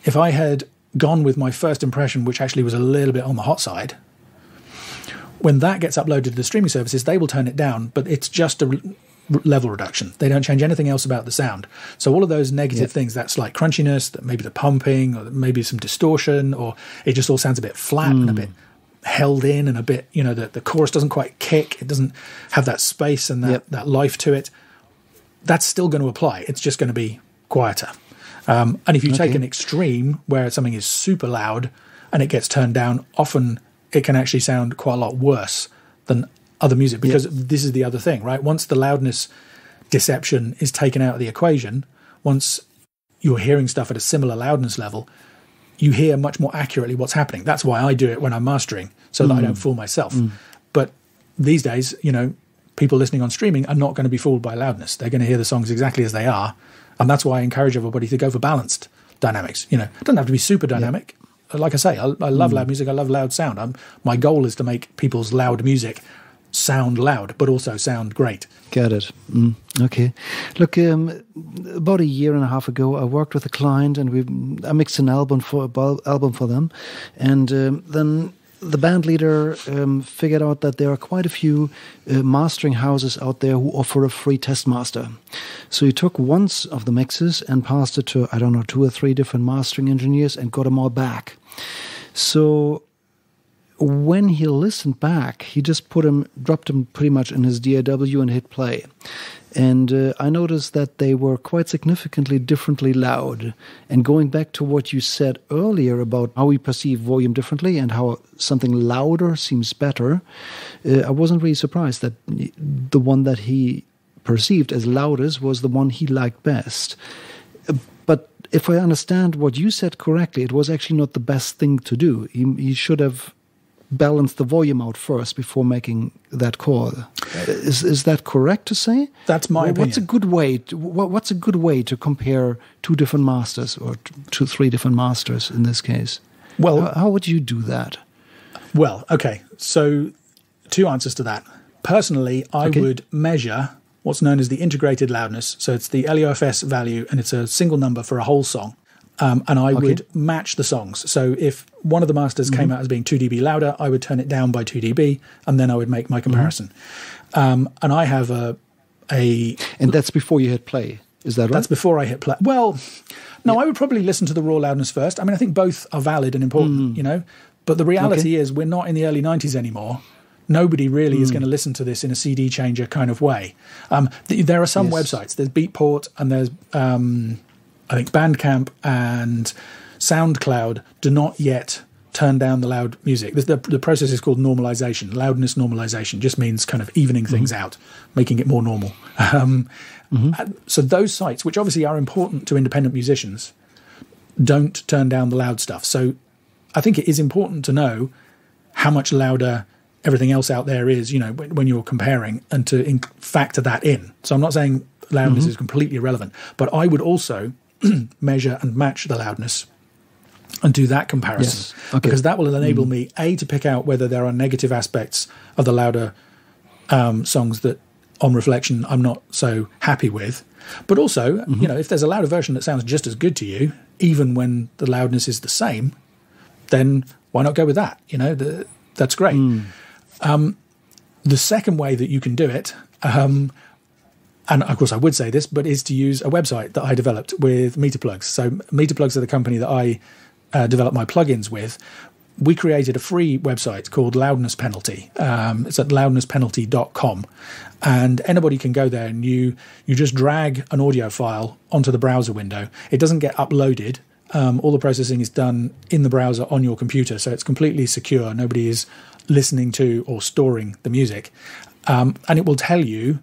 if I had gone with my first impression, which actually was a little bit on the hot side, when that gets uploaded to the streaming services, they will turn it down, but it's just a level reduction. They don't change anything else about the sound. So all of those negative yep. things, that slight crunchiness, that maybe the pumping, or maybe some distortion, or it just all sounds a bit flat mm. and a bit held in and a bit, you know, the, the chorus doesn't quite kick. It doesn't have that space and that, yep. that life to it. That's still going to apply. It's just going to be quieter. Um, and if you okay. take an extreme where something is super loud and it gets turned down, often it can actually sound quite a lot worse than other music because yep. this is the other thing, right? Once the loudness deception is taken out of the equation, once you're hearing stuff at a similar loudness level, you hear much more accurately what's happening. That's why I do it when I'm mastering, so that mm. I don't mm. fool myself. Mm. But these days, you know, people listening on streaming are not going to be fooled by loudness. They're going to hear the songs exactly as they are, and that's why I encourage everybody to go for balanced dynamics. You know, it doesn't have to be super dynamic. Yeah. Like I say, I, I love mm. loud music. I love loud sound. I'm, my goal is to make people's loud music sound loud, but also sound great. Got it. Mm, okay. Look, um, about a year and a half ago, I worked with a client, and we I mixed an album for album for them, and um, then the band leader um, figured out that there are quite a few uh, mastering houses out there who offer a free test master. So he took one of the mixes and passed it to I don't know two or three different mastering engineers and got them all back. So when he listened back, he just put him, dropped him pretty much in his DAW and hit play. And uh, I noticed that they were quite significantly differently loud. And going back to what you said earlier about how we perceive volume differently and how something louder seems better, uh, I wasn't really surprised that the one that he perceived as loudest was the one he liked best. But if I understand what you said correctly, it was actually not the best thing to do. He, he should have balance the volume out first before making that call. Is is that correct to say? That's my well, What's a good way? To, what's a good way to compare two different masters or two, three different masters in this case? Well, how, how would you do that? Well, okay. So, two answers to that. Personally, I okay. would measure what's known as the integrated loudness. So it's the LUFS value, and it's a single number for a whole song. Um, and I okay. would match the songs. So if one of the masters mm-hmm. came out as being 2 dB louder, I would turn it down by 2 dB, and then I would make my comparison. Mm-hmm. Um, and I have a a and that's before you hit play. Is that right? That's before I hit play. Well, no, yeah. I would probably listen to the raw loudness first. I mean, I think both are valid and important, mm. you know. But the reality okay. is, we're not in the early 90s anymore. Nobody really mm. is going to listen to this in a CD changer kind of way. Um, th- there are some yes. websites. There's Beatport and there's um, I think Bandcamp and SoundCloud do not yet turn down the loud music. The, the, the, process is called normalization. Loudness normalization just means kind of evening mm-hmm. things out, making it more normal. Um, mm-hmm. So those sites, which obviously are important to independent musicians, don't turn down the loud stuff. So I think it is important to know how much louder everything else out there is, you know, when, when you're comparing and to in- factor that in. So I'm not saying loudness mm-hmm. is completely irrelevant, but I would also measure and match the loudness and do that comparison yes. okay. because that will enable mm. me a to pick out whether there are negative aspects of the louder um, songs that on reflection I'm not so happy with. But also, mm-hmm. you know, if there's a louder version that sounds just as good to you, even when the loudness is the same, then why not go with that? You know, the, that's great. Mm. Um, the second way that you can do it, um, and of course I would say this, but is to use a website that I developed with Meterplugs. So Meterplugs are the company that I uh, developed my plugins with. We created a free website called Loudness Penalty. Um, it's at loudnesspenalty.com. And anybody can go there and you you just drag an audio file onto the browser window. It doesn't get uploaded um, all the processing is done in the browser on your computer, so it's completely secure. Nobody is listening to or storing the music. Um, and it will tell you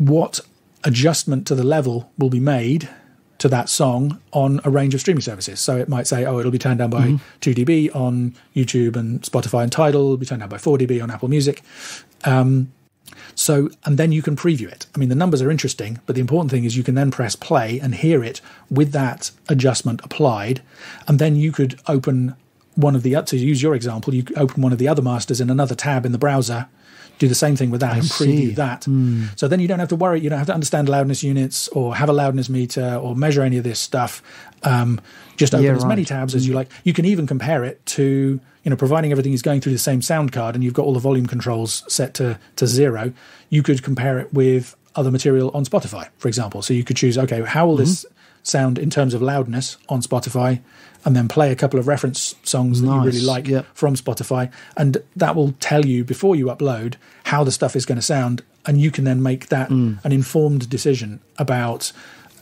what adjustment to the level will be made to that song on a range of streaming services. So it might say, oh, it'll be turned down by mm-hmm. 2 dB on YouTube and Spotify and Tidal, it'll be turned down by 4 dB on Apple Music. Um, so, and then you can preview it. I mean, the numbers are interesting, but the important thing is you can then press play and hear it with that adjustment applied. And then you could open one of the, to use your example, you open one of the other masters in another tab in the browser do the same thing with that I and preview see. that. Mm. So then you don't have to worry, you don't have to understand loudness units or have a loudness meter or measure any of this stuff. Um, just open yeah, as right. many tabs as you hmm. like. You can even compare it to, you know, providing everything is going through the same sound card and you've got all the volume controls set to, to zero, you could compare it with other material on Spotify, for example. So you could choose, okay, how will mm-hmm. this sound in terms of loudness on Spotify? And then play a couple of reference songs nice. that you really like yep. from Spotify. And that will tell you before you upload how the stuff is going to sound. And you can then make that mm. an informed decision about,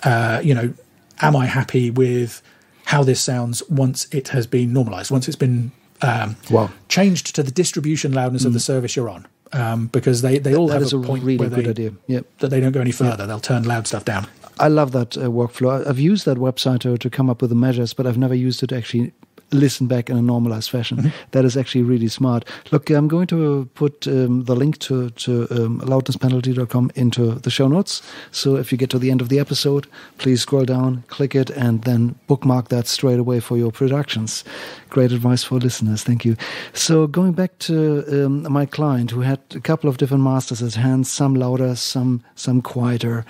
uh, you know, am I happy with how this sounds once it has been normalized, once it's been um, wow. changed to the distribution loudness mm. of the mm. service you're on. Um, because they, they all that have a, a point really where they, idea. Yep. that they don't go any further. Yep. They'll turn loud stuff down. I love that uh, workflow. I've used that website to, to come up with the measures, but I've never used it actually listen back in a normalized fashion. Mm-hmm. That is actually really smart. Look, I'm going to put um, the link to, to um, loudnesspenalty.com into the show notes. So if you get to the end of the episode, please scroll down, click it, and then bookmark that straight away for your productions. Great advice for listeners. Thank you. So going back to um, my client who had a couple of different masters at hand, some louder, some some quieter.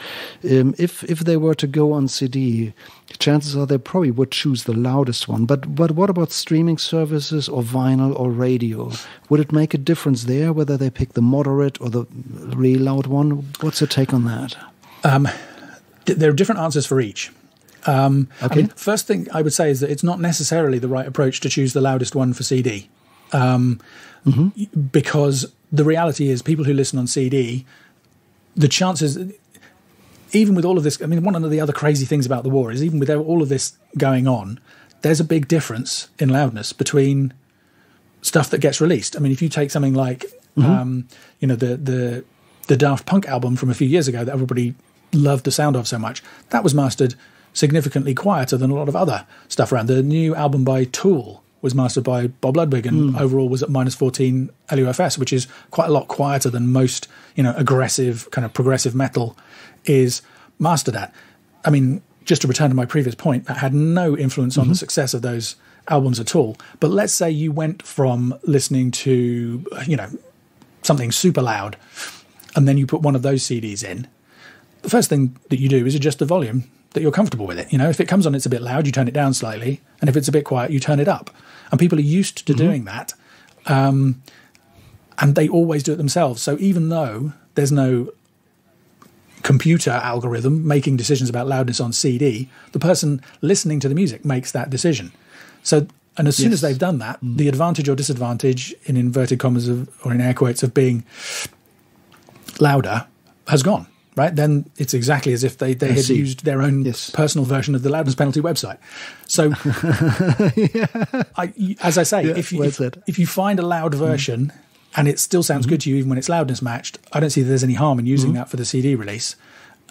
Um, if if they were to go on CD, chances are they probably would choose the loudest one. But but what about streaming services or vinyl or radio? Would it make a difference there whether they pick the moderate or the really loud one? What's your take on that? Um, there are different answers for each. Um, okay. I mean, first thing I would say is that it's not necessarily the right approach to choose the loudest one for CD, um, mm-hmm. because the reality is people who listen on CD, the chances even with all of this, I mean, one of the other crazy things about the war is even with all of this going on, there's a big difference in loudness between stuff that gets released. I mean, if you take something like, mm-hmm. um, you know, the the the Daft Punk album from a few years ago that everybody loved the sound of so much, that was mastered significantly quieter than a lot of other stuff around. The new album by Tool was mastered by Bob Ludwig and mm. overall was at minus 14 LUFS, which is quite a lot quieter than most, you know, aggressive kind of progressive metal is mastered at. I mean, just to return to my previous point, that had no influence mm-hmm. on the mm-hmm. success of those albums at all. But let's say you went from listening to, you know, something super loud and then you put one of those CDs in. The first thing that you do is adjust the volume that you're comfortable with it. You know, if it comes on, it's a bit loud, you turn it down slightly. And if it's a bit quiet, you turn it up. And people are used to mm-hmm. doing that. Um, and they always do it themselves. So even though there's no computer algorithm making decisions about loudness on CD, the person listening to the music makes that decision. So, and as soon yes. as they've done that, mm. the advantage or disadvantage, in inverted commas of, or in air quotes, of being louder has gone. Right then, it's exactly as if they, they had see. used their own yes. personal version of the loudness penalty website. So, yeah. I, as I say, yeah, if, you, if, if, you find a loud mm. version mm and it still sounds mm-hmm. good to you even when it's loudness matched. I don't see that there's any harm in using mm-hmm. that for the CD release.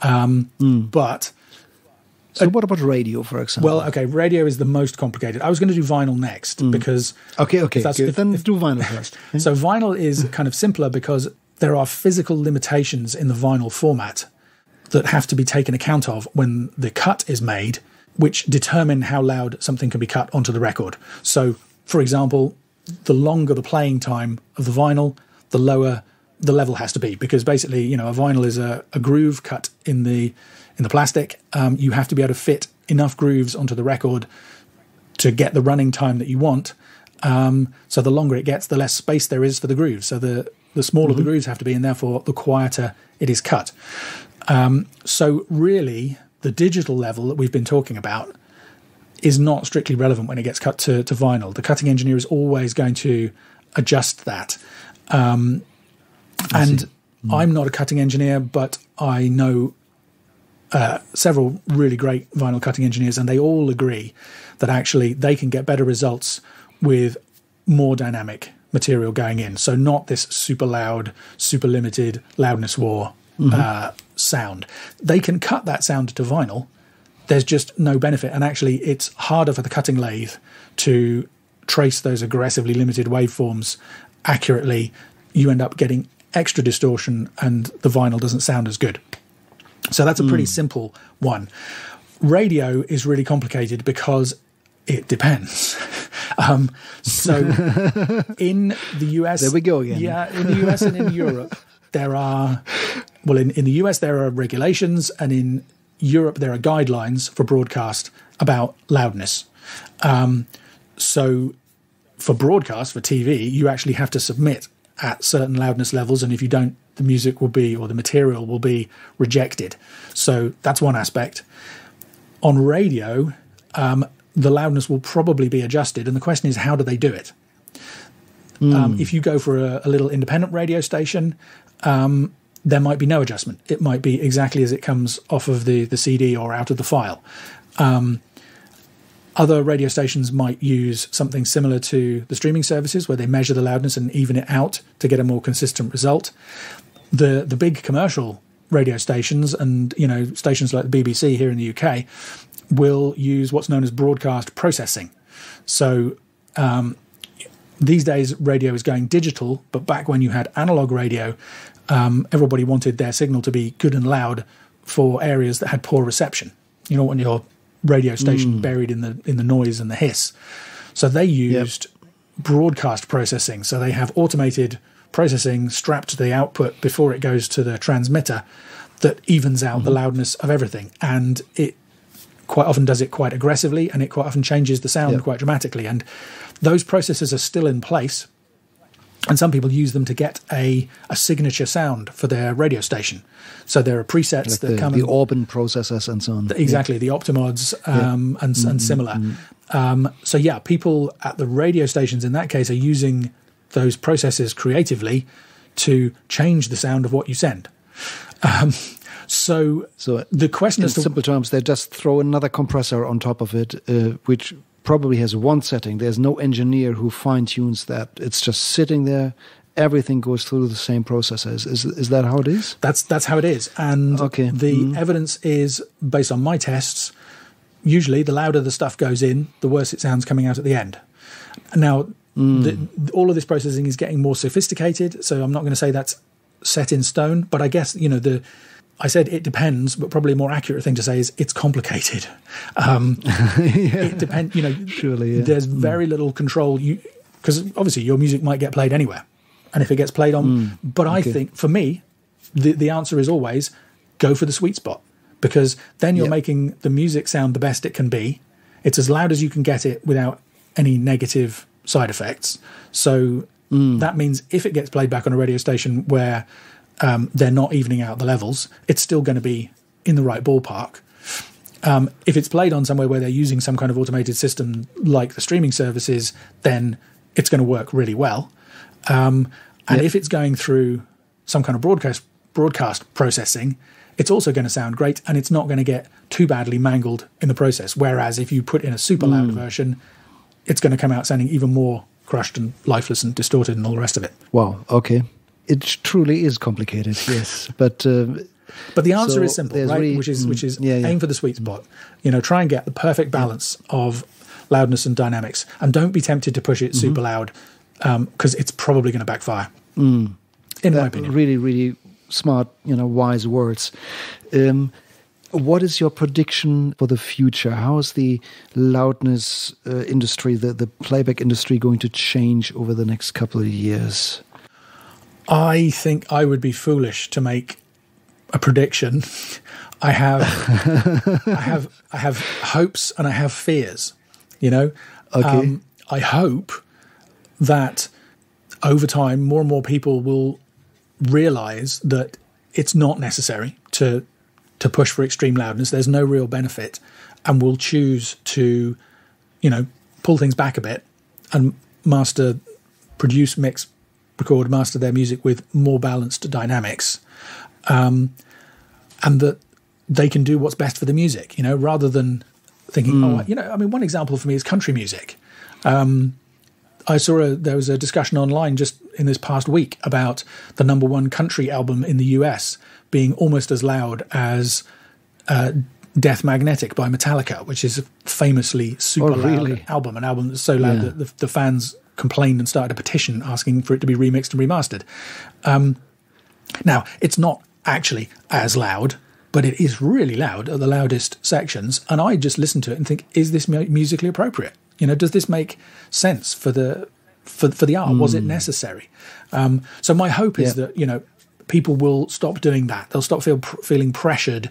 Um, mm. But so, uh, what about radio, for example? Well, okay, radio is the most complicated. I was going to do vinyl next mm. because okay, okay, if, then if, do vinyl first. so vinyl is kind of simpler because there are physical limitations in the vinyl format that have to be taken account of when the cut is made, which determine how loud something can be cut onto the record. So, for example, the longer the playing time of the vinyl, the lower the level has to be because basically, you know, a vinyl is a, a groove cut in the in the plastic. Um, you have to be able to fit enough grooves onto the record to get the running time that you want. Um, so the longer it gets, the less space there is for the grooves. So the the smaller mm-hmm. the grooves have to be, and therefore the quieter it is cut. Um, so really, the digital level that we've been talking about is not strictly relevant when it gets cut to, to vinyl. The cutting engineer is always going to adjust that. Um, and mm. I'm not a cutting engineer, but I know uh, several really great vinyl cutting engineers, and they all agree that actually they can get better results with more dynamic material going in. So, not this super loud, super limited loudness war mm-hmm. uh, sound. They can cut that sound to vinyl. There's just no benefit. And actually, it's harder for the cutting lathe to trace those aggressively limited waveforms accurately. You end up getting extra distortion, and the vinyl doesn't sound as good. So, that's a pretty mm. simple one. Radio is really complicated because it depends. um, so in the US, there we go again. Yeah, in the US and in Europe, there are well, in, in the US there are regulations, and in Europe there are guidelines for broadcast about loudness. Um, so for broadcast for TV, you actually have to submit at certain loudness levels, and if you don't, the music will be or the material will be rejected. So that's one aspect. On radio, um, the loudness will probably be adjusted. And the question is, how do they do it? Mm. Um, if you go for a, a, little independent radio station, um, there might be no adjustment. It might be exactly as it comes off of the, the CD or out of the file. Um, other radio stations might use something similar to the streaming services where they measure the loudness and even it out to get a more consistent result. The the big commercial radio stations and you know stations like the BBC here in the UK will use what's known as broadcast processing. So um, these days, radio is going digital, but back when you had analog radio, um, everybody wanted their signal to be good and loud for areas that had poor reception. You know, when your radio station mm. buried in the in the noise and the hiss. So they used yep. broadcast processing. So they have automated processing strapped to the output before it goes to the transmitter that evens out mm-hmm. the loudness of everything, and it quite often does it quite aggressively and it quite often changes the sound yep. quite dramatically. And those processes are still in place. And some people use them to get a, a signature sound for their radio station. So there are presets like that the, come the Orban processors and so on. Exactly, yeah. the Optimods um, yeah. and, mm-hmm. and similar. Mm-hmm. Um, so yeah, people at the radio stations in that case are using those processes creatively to change the sound of what you send. Um, so, so the question is in is, simple terms, they just throw another compressor on top of it, uh, which probably has one setting. There's no engineer who fine tunes that. It's just sitting there. Everything goes through the same processes. Is is that how it is? That's that's how it is. And okay. the mm. evidence is based on my tests. Usually, the louder the stuff goes in, the worse it sounds coming out at the end. Now, mm. the, all of this processing is getting more sophisticated. So I'm not going to say that's set in stone, but I guess you know the I said it depends, but probably a more accurate thing to say is it's complicated. Um, yeah. It depends. You know, surely yeah. there's mm. very little control. You because obviously your music might get played anywhere, and if it gets played on, mm. but I okay. think for me, the the answer is always go for the sweet spot because then you're yep. making the music sound the best it can be. It's as loud as you can get it without any negative side effects. So mm. that means if it gets played back on a radio station where um, they're not evening out the levels, it's still going to be in the right ballpark. Um, if it's played on somewhere where they're using some kind of automated system like the streaming services, then it's going to work really well. Um, and yep. if it's going through some kind of broadcast broadcast processing, it's also going to sound great, and it's not going to get too badly mangled in the process. Whereas if you put in a super loud mm. version, it's going to come out sounding even more crushed and lifeless and distorted and all the rest of it. Wow. Okay it truly is complicated. Yes, but. Uh, but the answer so is simple, right? Really, which is which is yeah, yeah. aim for the sweet spot. You know, try and get the perfect balance yeah. of loudness and dynamics, and don't be tempted to push it mm-hmm. super loud because um, it's probably going to backfire. Mm. In that my opinion, really, really smart, you know, wise words. Um, what is your prediction for the future? How is the loudness uh, industry, the, the playback industry, going to change over the next couple of years? I think I would be foolish to make a prediction. I have, I have, I have hopes and I have fears. You know, okay. Um, I hope that over time, more and more people will realize that it's not necessary to to push for extreme loudness. There's no real benefit, and will choose to, you know, pull things back a bit and master, produce, mix, record, master their music with more balanced dynamics, um, and that they can do what's best for the music. You know, rather than thinking, mm. oh, you know, I mean, one example for me is country music. Um, I saw a, there was a discussion online just in this past week about the number one country album in the US being almost as loud as uh, Death Magnetic by Metallica, which is a famously super oh, really? loud album, an album that's so loud yeah. that the, the, fans complained and started a petition asking for it to be remixed and remastered. Um, now, it's not actually as loud, but it is really loud at the loudest sections, and I just listen to it and think, is this musically appropriate? You know, does this make sense for the for for the art? Mm. Was it hmm. necessary? Um, so my hope is yeah. that you know people will stop doing that. They'll stop feel feeling pressured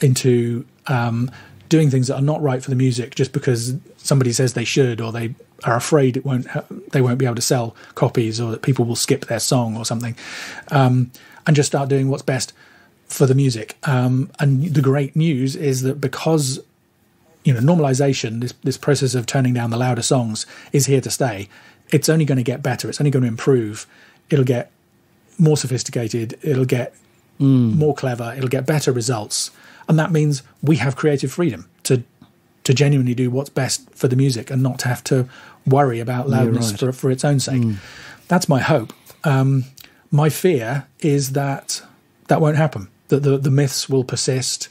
into um, doing things that are not right for the music just because somebody says they should or they are afraid it won't ha- they won't be able to sell copies or that people will skip their song or something um, and just start doing what's best for the music um, and the great news is that because you know normalization this this process of turning down the louder songs is here to stay it's only going to get better it's only going to improve it'll get more sophisticated it'll get mm. more clever it'll get better results and that means we have creative freedom to to genuinely do what's best for the music and not have to worry about loudness right. for, for its own sake mm. that's my hope um, my fear is that that won't happen that the, the myths will persist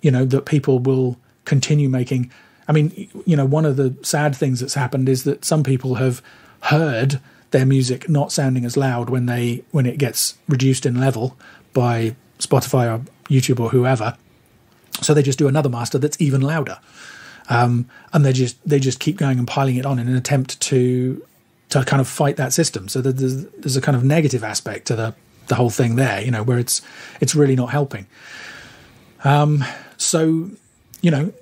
you know that people will continue making. I mean, you know, one of the sad things that's happened is that some people have heard their music not sounding as loud when they when it gets reduced in level by Spotify or YouTube or whoever. So they just do another master that's even louder, um, and they just they just keep going and piling it on in an attempt to to kind of fight that system. So there's there's a kind of negative aspect to the the whole thing there, you know, where it's it's really not helping. Um, so you know,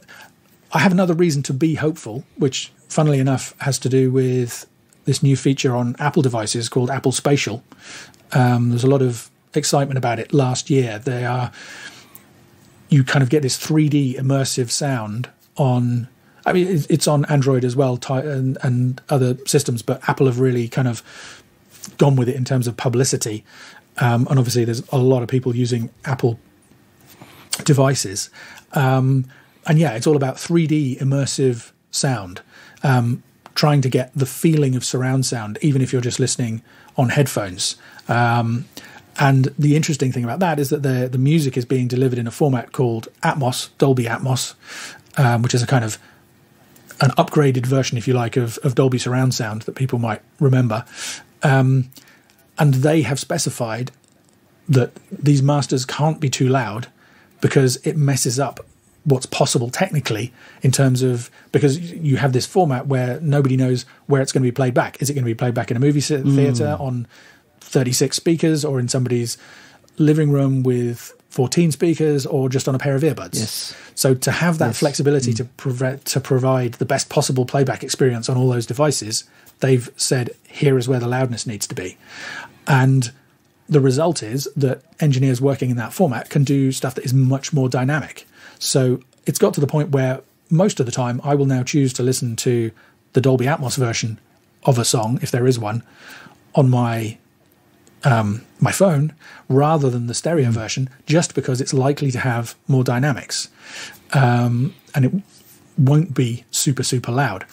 I have another reason to be hopeful, which, funnily enough, has to do with this new feature on Apple devices called Apple Spatial. Um, there's a lot of excitement about it last year. They are you kind of get this 3D immersive sound on. I mean, it's on Android as well and, and other systems, but Apple have really kind of gone with it in terms of publicity. Um, and obviously, there's a lot of people using Apple devices. Um, and yeah, it's all about 3D immersive sound, um, trying to get the feeling of surround sound, even if you're just listening on headphones. Um, and the interesting thing about that is that the the music is being delivered in a format called Atmos, Dolby Atmos, um, which is a kind of an upgraded version, if you like, of, of Dolby surround sound that people might remember. Um, and they have specified that these masters can't be too loud because it messes up what's possible technically in terms of because you have this format where nobody knows where it's going to be played back. Is it going to be played back in a movie theater mm. on 36 speakers or in somebody's living room with 14 speakers or just on a pair of earbuds? Yes. So to have that yes. flexibility mm. to prov- to provide the best possible playback experience on all those devices, they've said here is where the loudness needs to be. And the result is that engineers working in that format can do stuff that is much more dynamic. So it's got to the point where most of the time I will now choose to listen to the Dolby Atmos version of a song, if there is one, on my um, my phone rather than the stereo version, just because it's likely to have more dynamics, um, and it won't be super super loud.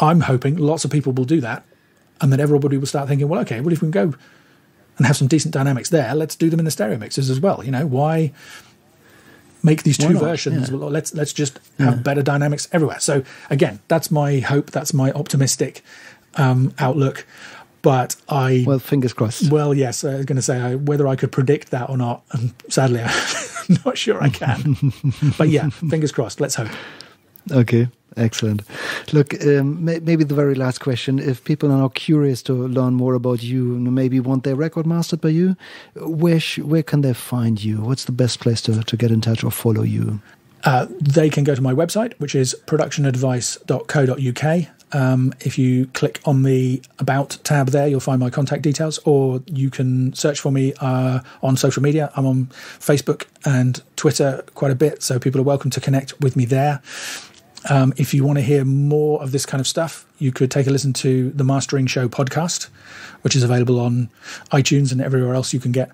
I'm hoping lots of people will do that, and then everybody will start thinking, well, okay, well if we can go and have some decent dynamics there, let's do them in the stereo mixes as well. You know, why? make these two versions. Yeah. Let's let's just have yeah. better dynamics everywhere. So again, that's my hope. That's my optimistic um, outlook. But I well, fingers crossed. Well, yes, I was going to say I, whether I could predict that or not. And sadly, I'm not sure I can. but yeah, fingers crossed. Let's hope. Okay. Excellent. Look, um, may, maybe the very last question. If people are now curious to learn more about you, and maybe want their record mastered by you, where where can they find you? What's the best place to, to get in touch or follow you? Uh, they can go to my website, which is productionadvice.co.uk. Um, if you click on the About tab there, you'll find my contact details, or you can search for me uh, on social media. I'm on Facebook and Twitter quite a bit, so people are welcome to connect with me there. Um, if you want to hear more of this kind of stuff, you could take a listen to the Mastering Show podcast, which is available on iTunes and everywhere else you can get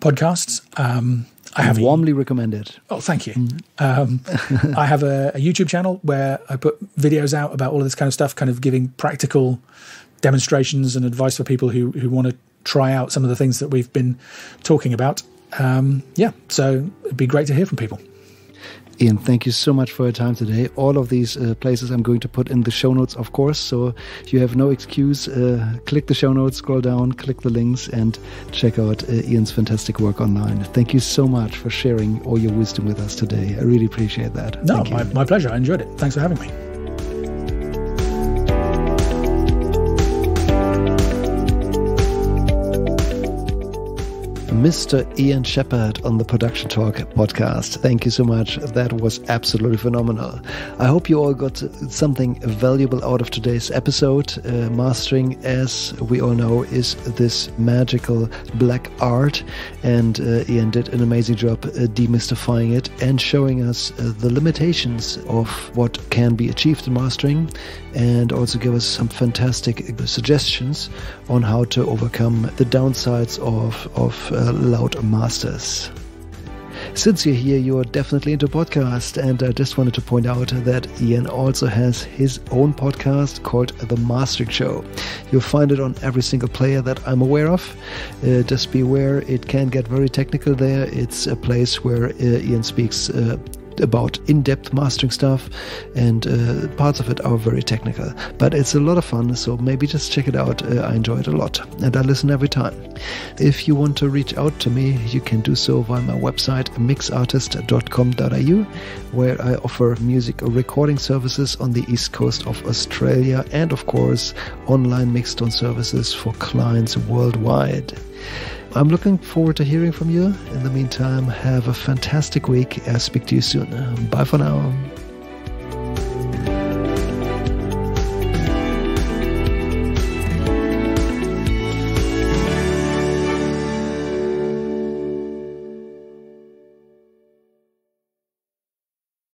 podcasts. Um, I have warmly a, recommended. Oh, thank you. Mm. Um, I have a, a, YouTube channel where I put videos out about all of this kind of stuff, kind of giving practical demonstrations and advice for people who who want to try out some of the things that we've been talking about. Um, yeah, so it'd be great to hear from people. Ian, thank you so much for your time today. All of these uh, places I'm going to put in the show notes, of course, so you have no excuse. Uh, click the show notes, scroll down, click the links, and check out uh, Ian's fantastic work online. Thank you so much for sharing all your wisdom with us today. I really appreciate that. No, my, my pleasure. I enjoyed it. Thanks for having me. Mr. Ian Shepherd on the Production Talk podcast. Thank you so much. That was absolutely phenomenal. I hope you all got something valuable out of today's episode. Uh, mastering, as we all know, is this magical black art, and uh, Ian did an amazing job uh, demystifying it and showing us uh, the limitations of what can be achieved in mastering, and also give us some fantastic suggestions on how to overcome the downsides of of uh, loud masters. Since you're here, you're definitely into podcast, and I just wanted to point out that Ian also has his own podcast called The Mastering Show. You'll find it on every single player that I'm aware of. Uh, just be aware, it can get very technical there. It's a place where uh, Ian speaks about in-depth mastering stuff, and uh, parts of it are very technical. But it's a lot of fun, so maybe just check it out. Uh, I enjoy it a lot, and I listen every time. If you want to reach out to me, you can do so via my website mixartist.com.au, where I offer music recording services on the east coast of Australia, and of course online mixed-tone services for clients worldwide. I'm looking forward to hearing from you. In the meantime, have a fantastic week. I'll speak to you soon. Bye for now.